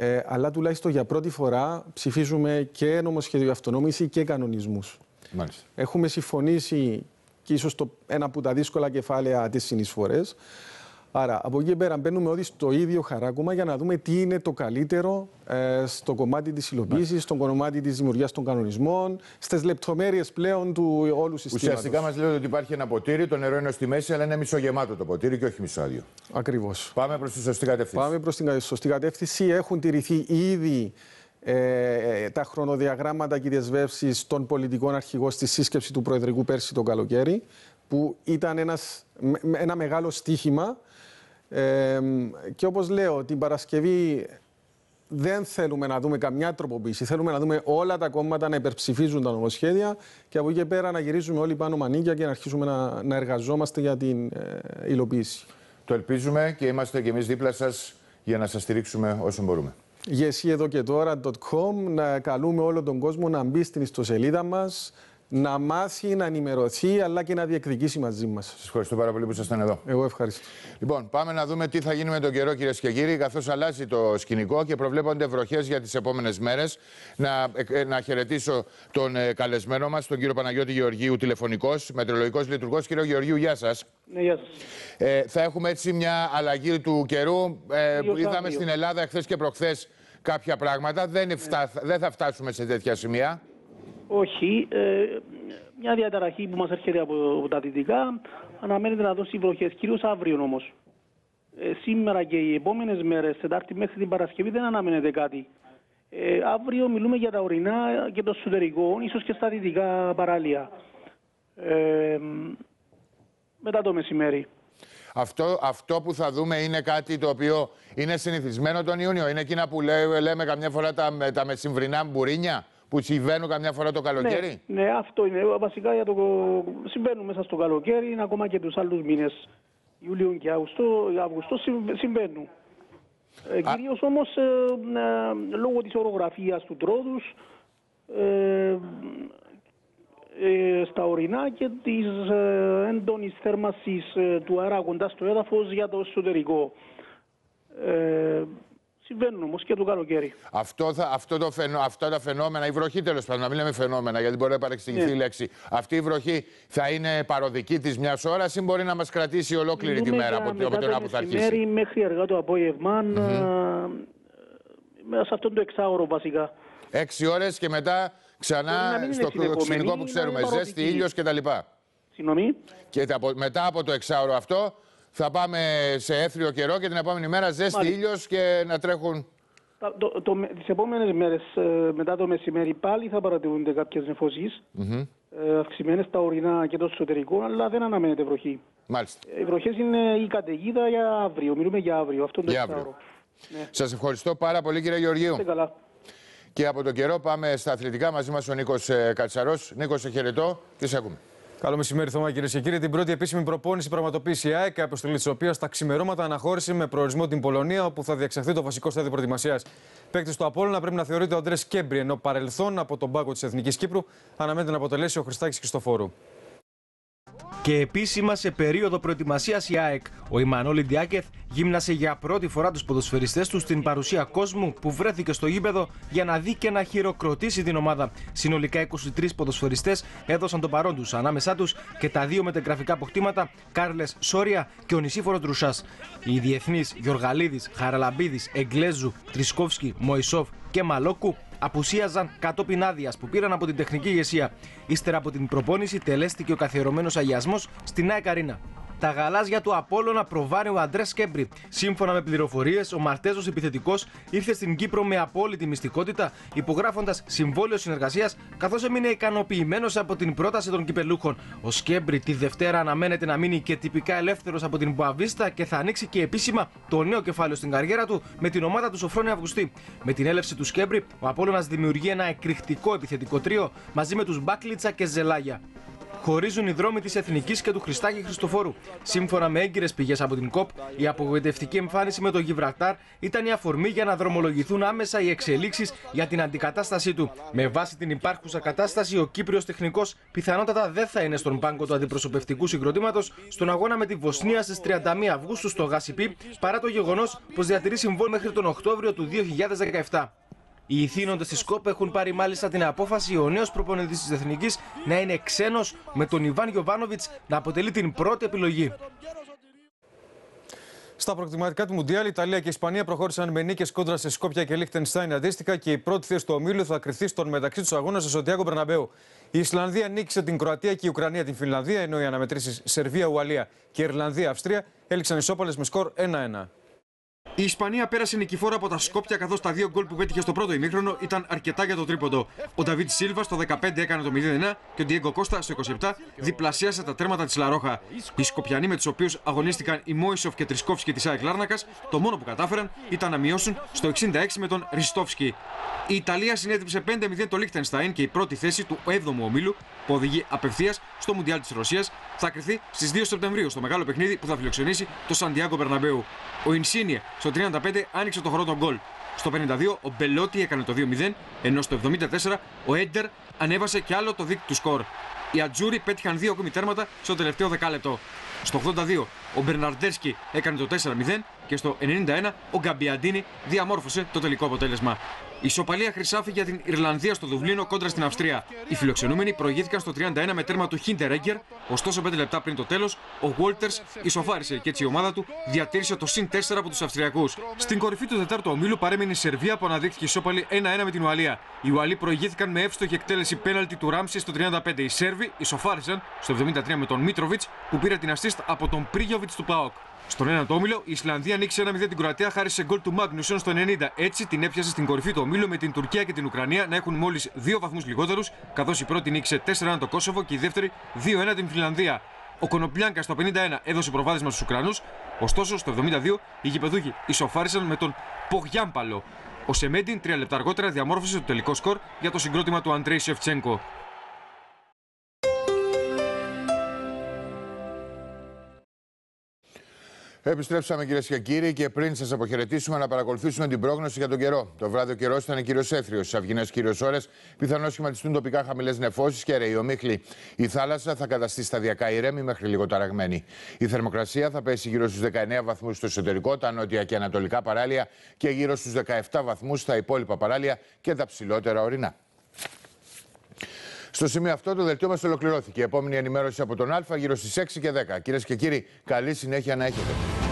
Ε, αλλά τουλάχιστον για πρώτη φορά ψηφίζουμε και νομοσχέδιο αυτονόμησης και κανονισμούς. Μάλιστα. Έχουμε συμφωνήσει και ίσως το, ένα από τα δύσκολα κεφάλαια τις συνεισφορές. Άρα, από εκεί πέρα μπαίνουμε όλοι στο ίδιο χαράκουμα για να δούμε τι είναι το καλύτερο ε, στο κομμάτι της υλοποίησης, στο κομμάτι της δημιουργίας των κανονισμών, στις λεπτομέρειες πλέον του όλου συστήματος. Ουσιαστικά μας λέτε ότι υπάρχει ένα ποτήρι, το νερό είναι στη μέση, αλλά είναι μισογεμάτο το ποτήρι και όχι μισοάδιο. Ακριβώς. Πάμε προς τη σωστή κατεύθυνση. Πάμε προς την σωστή κατεύθυνση. Έχουν τηρηθεί ήδη ε, τα χρονοδιαγράμματα και δεσμεύσεις των πολιτικών αρχηγών στη σύσκεψη του Προεδρικού πέρσι το καλοκαίρι, που ήταν ένας, ένα μεγάλο στίχημα. Ε, και όπως λέω, την Παρασκευή δεν θέλουμε να δούμε καμιά τροποποίηση. Θέλουμε να δούμε όλα τα κόμματα να υπερψηφίζουν τα νομοσχέδια και από εκεί πέρα να γυρίζουμε όλοι πάνω μανίκια και να αρχίσουμε να, να εργαζόμαστε για την ε, υλοποίηση. Το ελπίζουμε και είμαστε και εμείς δίπλα σας για να σας στηρίξουμε όσο μπορούμε τώρα.com να καλούμε όλο τον κόσμο να μπει στην ιστοσελίδα μας, να μάθει, να ενημερωθεί, αλλά και να διεκδικήσει μαζί μας. Σας ευχαριστώ πάρα πολύ που ήσασταν εδώ. Εγώ ευχαριστώ. Λοιπόν, πάμε να δούμε τι θα γίνει με τον καιρό, κυρίες και κύριοι, καθώς αλλάζει το σκηνικό και προβλέπονται βροχές για τις επόμενες μέρες. Να, ε, να χαιρετήσω τον ε, καλεσμένο μας, τον κύριο Παναγιώτη Γεωργίου, τηλεφωνικός, μετρολογικός λειτουργός. Κύριο Γεωργίου, γεια σας. Ναι, γεια σας. Ε, θα έχουμε έτσι μια αλλαγή του καιρού. Ε, είδαμε στην Ελλάδα εχθέ και προχθές κάποια πράγματα. Δεν, δεν θα φτάσουμε σε τέτοια σημεία. Όχι. Ε, μια διαταραχή που μας έρχεται από, τα δυτικά αναμένεται να δώσει βροχές, κυρίως αύριο όμως. Ε, σήμερα και οι επόμενες μέρες, Τετάρτη μέχρι την Παρασκευή, δεν αναμένεται κάτι. Ε, αύριο μιλούμε για τα ορεινά και το εσωτερικό, ίσως και στα δυτικά παράλια. Ε, μετά το μεσημέρι. Αυτό, αυτό που θα δούμε είναι κάτι το οποίο είναι συνηθισμένο τον Ιούνιο. Είναι εκείνα που λέ, λέμε καμιά φορά τα, τα μεσημβρινά μπουρίνια που συμβαίνουν καμιά φορά το καλοκαίρι; Ναι, ναι αυτό είναι. Βασικά για το... συμβαίνουν μέσα στο καλοκαίρι, είναι ακόμα και τους άλλους μήνες. Ιούλιο και Αύγουστο, Αύγουστο συμβαίνουν. Ε, Κυρίως όμως ε, ε, λόγω της ορογραφίας του τρόδους ε, ε, στα ορεινά και της ε, έντονης θέρμασης ε, του αέρα κοντά στο έδαφος για το εσωτερικό. Ε, συμβαίνουν όμως και το καλοκαίρι. Αυτό, θα, αυτό το φαινο, αυτά τα φαινόμενα, η βροχή τέλος πάντων, να μην λέμε φαινόμενα, γιατί μπορεί να παρεξηγηθεί Ναι. η λέξη. Αυτή η βροχή θα είναι παροδική της μιας ώρας ή μπορεί να μας κρατήσει ολόκληρη τη Μιλούμε μέρα για από, μετά από την ώρα το που θα μεσημέρι αρχίσει. μέχρι αργά το απόγευμα, ε, μέσα σε αυτό το εξάωρο βασικά. Έξι ώρες και μετά Μπορεί να ξανά μην είναι στο συνεχόμενη, ξενικό που να ξέρουμε, είναι ζέστη, παροδική. ήλιο κτλ. Συγγνώμη. Και τα- από- μετά από το εξάωρο αυτό θα πάμε σε έθριο καιρό και την επόμενη μέρα ζέστη, Μάλιστα. ήλιος και να τρέχουν. Τα- Το, το, τις επόμενες μέρες ε, μετά το μεσημέρι πάλι θα παρατηρούνται κάποιες νεφώσεις, Μμμ. ε, αυξημένες στα ορεινά και το εσωτερικό, αλλά δεν αναμένεται βροχή. Μάλιστα. Ε, Οι βροχές είναι η καταιγίδα για αύριο, μιλούμε για αύριο, αυτό το Για εξάωρο. Σας ευχαριστώ πάρα πολύ, κύριε Γεωργίου. Είστε καλά. Και από τον καιρό πάμε στα αθλητικά μαζί μας ο Νίκος Κατσαρός. Νίκος, σε χαιρετώ και σε ακούμε. Καλό μεσημέρι, Θωμά, κυρίες και κύριοι. Την πρώτη επίσημη προπόνηση πραγματοποίησε η ΑΕΚ, η αποστολή της οποίας στα ξημερώματα αναχώρησε με προορισμό την Πολωνία, όπου θα διεξαχθεί το βασικό στάδιο προετοιμασίας. Παίκτης του Απόλλωνα πρέπει να θεωρείται ο Αντρέ Κέμπρι, ενώ παρελθόν από τον πάγκο της Εθνικής Κύπρου αναμένεται να αποτελέσει ο Χριστάκης Χριστοφόρου. Και επίσημα σε περίοδο προετοιμασίας η ΑΕΚ, ο Ιμανόλη Ντιάκεθ γύμνασε για πρώτη φορά τους ποδοσφαιριστές του στην παρουσία κόσμου που βρέθηκε στο γήπεδο για να δει και να χειροκροτήσει την ομάδα. Συνολικά 23 ποδοσφαιριστές έδωσαν το παρόν τους, ανάμεσά τους και τα δύο μετεγραφικά αποκτήματα Κάρλες Σόρια και ο Νησίφορος Τρουσά. Οι διεθνεί Γιοργαλίδης, Χαραλαμπίδης, Εγκλέζου, Τρισκόφσκι, Μοϊσόφ και Μαλόκου απουσίαζαν κατόπιν άδειας που πήραν από την τεχνική ηγεσία. Ύστερα από την προπόνηση τελέστηκε ο καθιερωμένος αγιασμός στην ΑΕΚ Αρίνα. Τα γαλάζια του Απόλλωνα προβάρει ο Αντρές Σκέμπρι. Σύμφωνα με πληροφορίες, ο Μαλτέζος επιθετικός ήρθε στην Κύπρο με απόλυτη μυστικότητα, υπογράφοντας συμβόλαιο συνεργασίας, καθώς έμεινε ικανοποιημένος από την πρόταση των κυπελλούχων. Ο Σκέμπρι τη Δευτέρα αναμένεται να μείνει και τυπικά ελεύθερος από την Μποαβίστα και θα ανοίξει και επίσημα το νέο κεφάλαιο στην καριέρα του με την ομάδα του Σοφρόνη Αυγουστή. Με την έλευση του Σκέμπρι, ο Απόλλωνας δημιουργεί ένα εκρηκτικό επιθετικό τρίο μαζί με τους Μπάκλιτσα και Ζελάγια χωρίζουν οι δρόμοι της Εθνικής και του Χριστάκη Χριστοφόρου. Σύμφωνα με έγκυρες πηγές από την ΚΟΠ, η απογοητευτική εμφάνιση με το Γιβραλτάρ ήταν η αφορμή για να δρομολογηθούν άμεσα οι εξελίξεις για την αντικατάστασή του. Με βάση την υπάρχουσα κατάσταση, ο Κύπριος τεχνικός πιθανότατα δεν θα είναι στον πάγκο του αντιπροσωπευτικού συγκροτήματος στον αγώνα με τη Βοσνία στις 31 Αυγούστου στο ΓΑΣΥΠΗ, παρά το γεγονός πως διατηρεί συμβόλαιο μέχρι τον Οκτώβριο του 2017. Οι ηθήνοντες της ΚΟΠ έχουν πάρει μάλιστα την απόφαση ο νέος προπονητής της Εθνικής να είναι ξένος με τον Ιβάν Γιοβάνοβιτ να αποτελεί την πρώτη επιλογή. Στα προκριματικά του Μουντιάλ, Ιταλία και η Ισπανία προχώρησαν με νίκες κόντρα σε Σκόπια και Λίχτενστάιν αντίστοιχα και η πρώτη θέση του ομίλου θα κρυφθεί στον μεταξύ τους αγώνας στο Σοντιάκο Μπερναμπέου. Η Ισλανδία νίκησε την Κροατία και η Ουκρανία την Φινλανδία, ενώ οι αναμετρήσεις Σερβία, Ουαλία και Ιρλανδία, Αυστρία έληξαν ισόπαλες με σκορ 1-1. Η Ισπανία πέρασε νικηφόρα από τα Σκόπια καθώς τα δύο γκολ που πέτυχε στο πρώτο ημίχρονο ήταν αρκετά για το τρίποντο. Ο Νταβίτ Σίλβα στο 15 έκανε το 0-1 και ο Ντιέγκο Κώστα στο 27 διπλασίασε τα τέρματα της Λαρόχα. Οι Σκοπιανοί με τους οποίους αγωνίστηκαν οι Μόισοφ και Τρισκόφσκι της ΑΕΚ Λάρνακας, το μόνο που κατάφεραν ήταν να μειώσουν στο 66 με τον Ριστόφσκι. Η Ιταλία συνέτριψε 5-0 το Λίχτενστάιν και η πρώτη θέση του 7ου ομίλου που οδηγεί απευθείας στο Μουντιάλ της Ρωσίας θα κρυθεί στις 2 Σεπτεμβρίου στο μεγάλο παιχνίδι που θα φιλοξενήσει το Σαντιάγκο Μπερναμπέου. Ο Ινσίνιε στο 35 άνοιξε το χρόνο γκολ. Στο 52 ο Μπελότη έκανε το 2-0, ενώ στο 74 ο Έντερ ανέβασε κι άλλο το δίκτυο του σκορ. Οι Ατζούρι πέτυχαν δύο ακόμη τέρματα στο τελευταίο δεκάλεπτο. Στο 82 ο Μπερναρντέρσκι έκανε το 4-0 και στο 91 ο Γκαμπιαντίνη διαμόρφωσε το τελικό αποτέλεσμα. Η ισοπαλία χρυσάφη για την Ιρλανδία στο Δουβλίνο κόντρα στην Αυστρία. Οι φιλοξενούμενοι προηγήθηκαν στο 31 με τέρμα του Χίντερ Έγκερ, ωστόσο 5 λεπτά πριν το τέλος, ο Βόλτερ ισοφάρισε και έτσι η ομάδα του διατήρησε το συν 4 από τους Αυστριακούς. Στην κορυφή του τετάρτου ομίλου παρέμεινε η Σερβία που αναδείχθηκε ισόπαλη 1-1 με την Ουαλία. Οι Ουαλοί προηγήθηκαν με εύστοχη εκτέλεση πέναλτη του Ράμψη στο 35. Οι Σέρβοι ισοφάρισαν στο 73 με τον Μίτροβιτς που πήρε την assist από τον Πρίγιοβιτς του Πάοκ. Στον έναν το όμιλο, η Ισλανδία νίκησε 1-0 την Κροατία χάρη σε γκολ του Μάγνουσον στο 90. Έτσι την έπιασε στην κορυφή του ομίλου με την Τουρκία και την Ουκρανία να έχουν μόλις δύο βαθμούς λιγότερους, καθώς η πρώτη νίκησε 4-1 το Κόσοβο και η δεύτερη 2-1 την Φιλανδία. Ο Κονοπλιάνκας στο 51 έδωσε προβάδισμα στους Ουκρανούς, ωστόσο στο 72 οι γηπεδούχοι ισοφάρισαν με τον Πογιάμπαλο. Ο Σεμέντιν τρία λεπτά αργότερα διαμόρφωσε το τελικό σκορ για το συγκρότημα του Αντρέη Σεφτσέγκο. Επιστρέψαμε κυρίες και κύριοι και πριν σας αποχαιρετήσουμε να παρακολουθήσουμε την πρόγνωση για τον καιρό. Το βράδυ ο καιρός ήταν κύριος έθριο. Στι αυγινές κύριο ώρες πιθανώς σχηματιστούν τοπικά χαμηλές νεφώσεις και ρεϊομίχλη. Η θάλασσα θα καταστεί σταδιακά ηρέμη μέχρι λίγο ταραγμένη. Η θερμοκρασία θα πέσει γύρω στους 19 βαθμούς στο εσωτερικό, τα νότια και ανατολικά παράλια και γύρω στους 17 βαθμούς στα υπόλοιπα παράλια και τα ψηλότερα ορεινά. Στο σημείο αυτό το δελτίο μας ολοκληρώθηκε. Η επόμενη ενημέρωση από τον Α γύρω στις 6 και 10. Κυρίες και κύριοι, καλή συνέχεια να έχετε.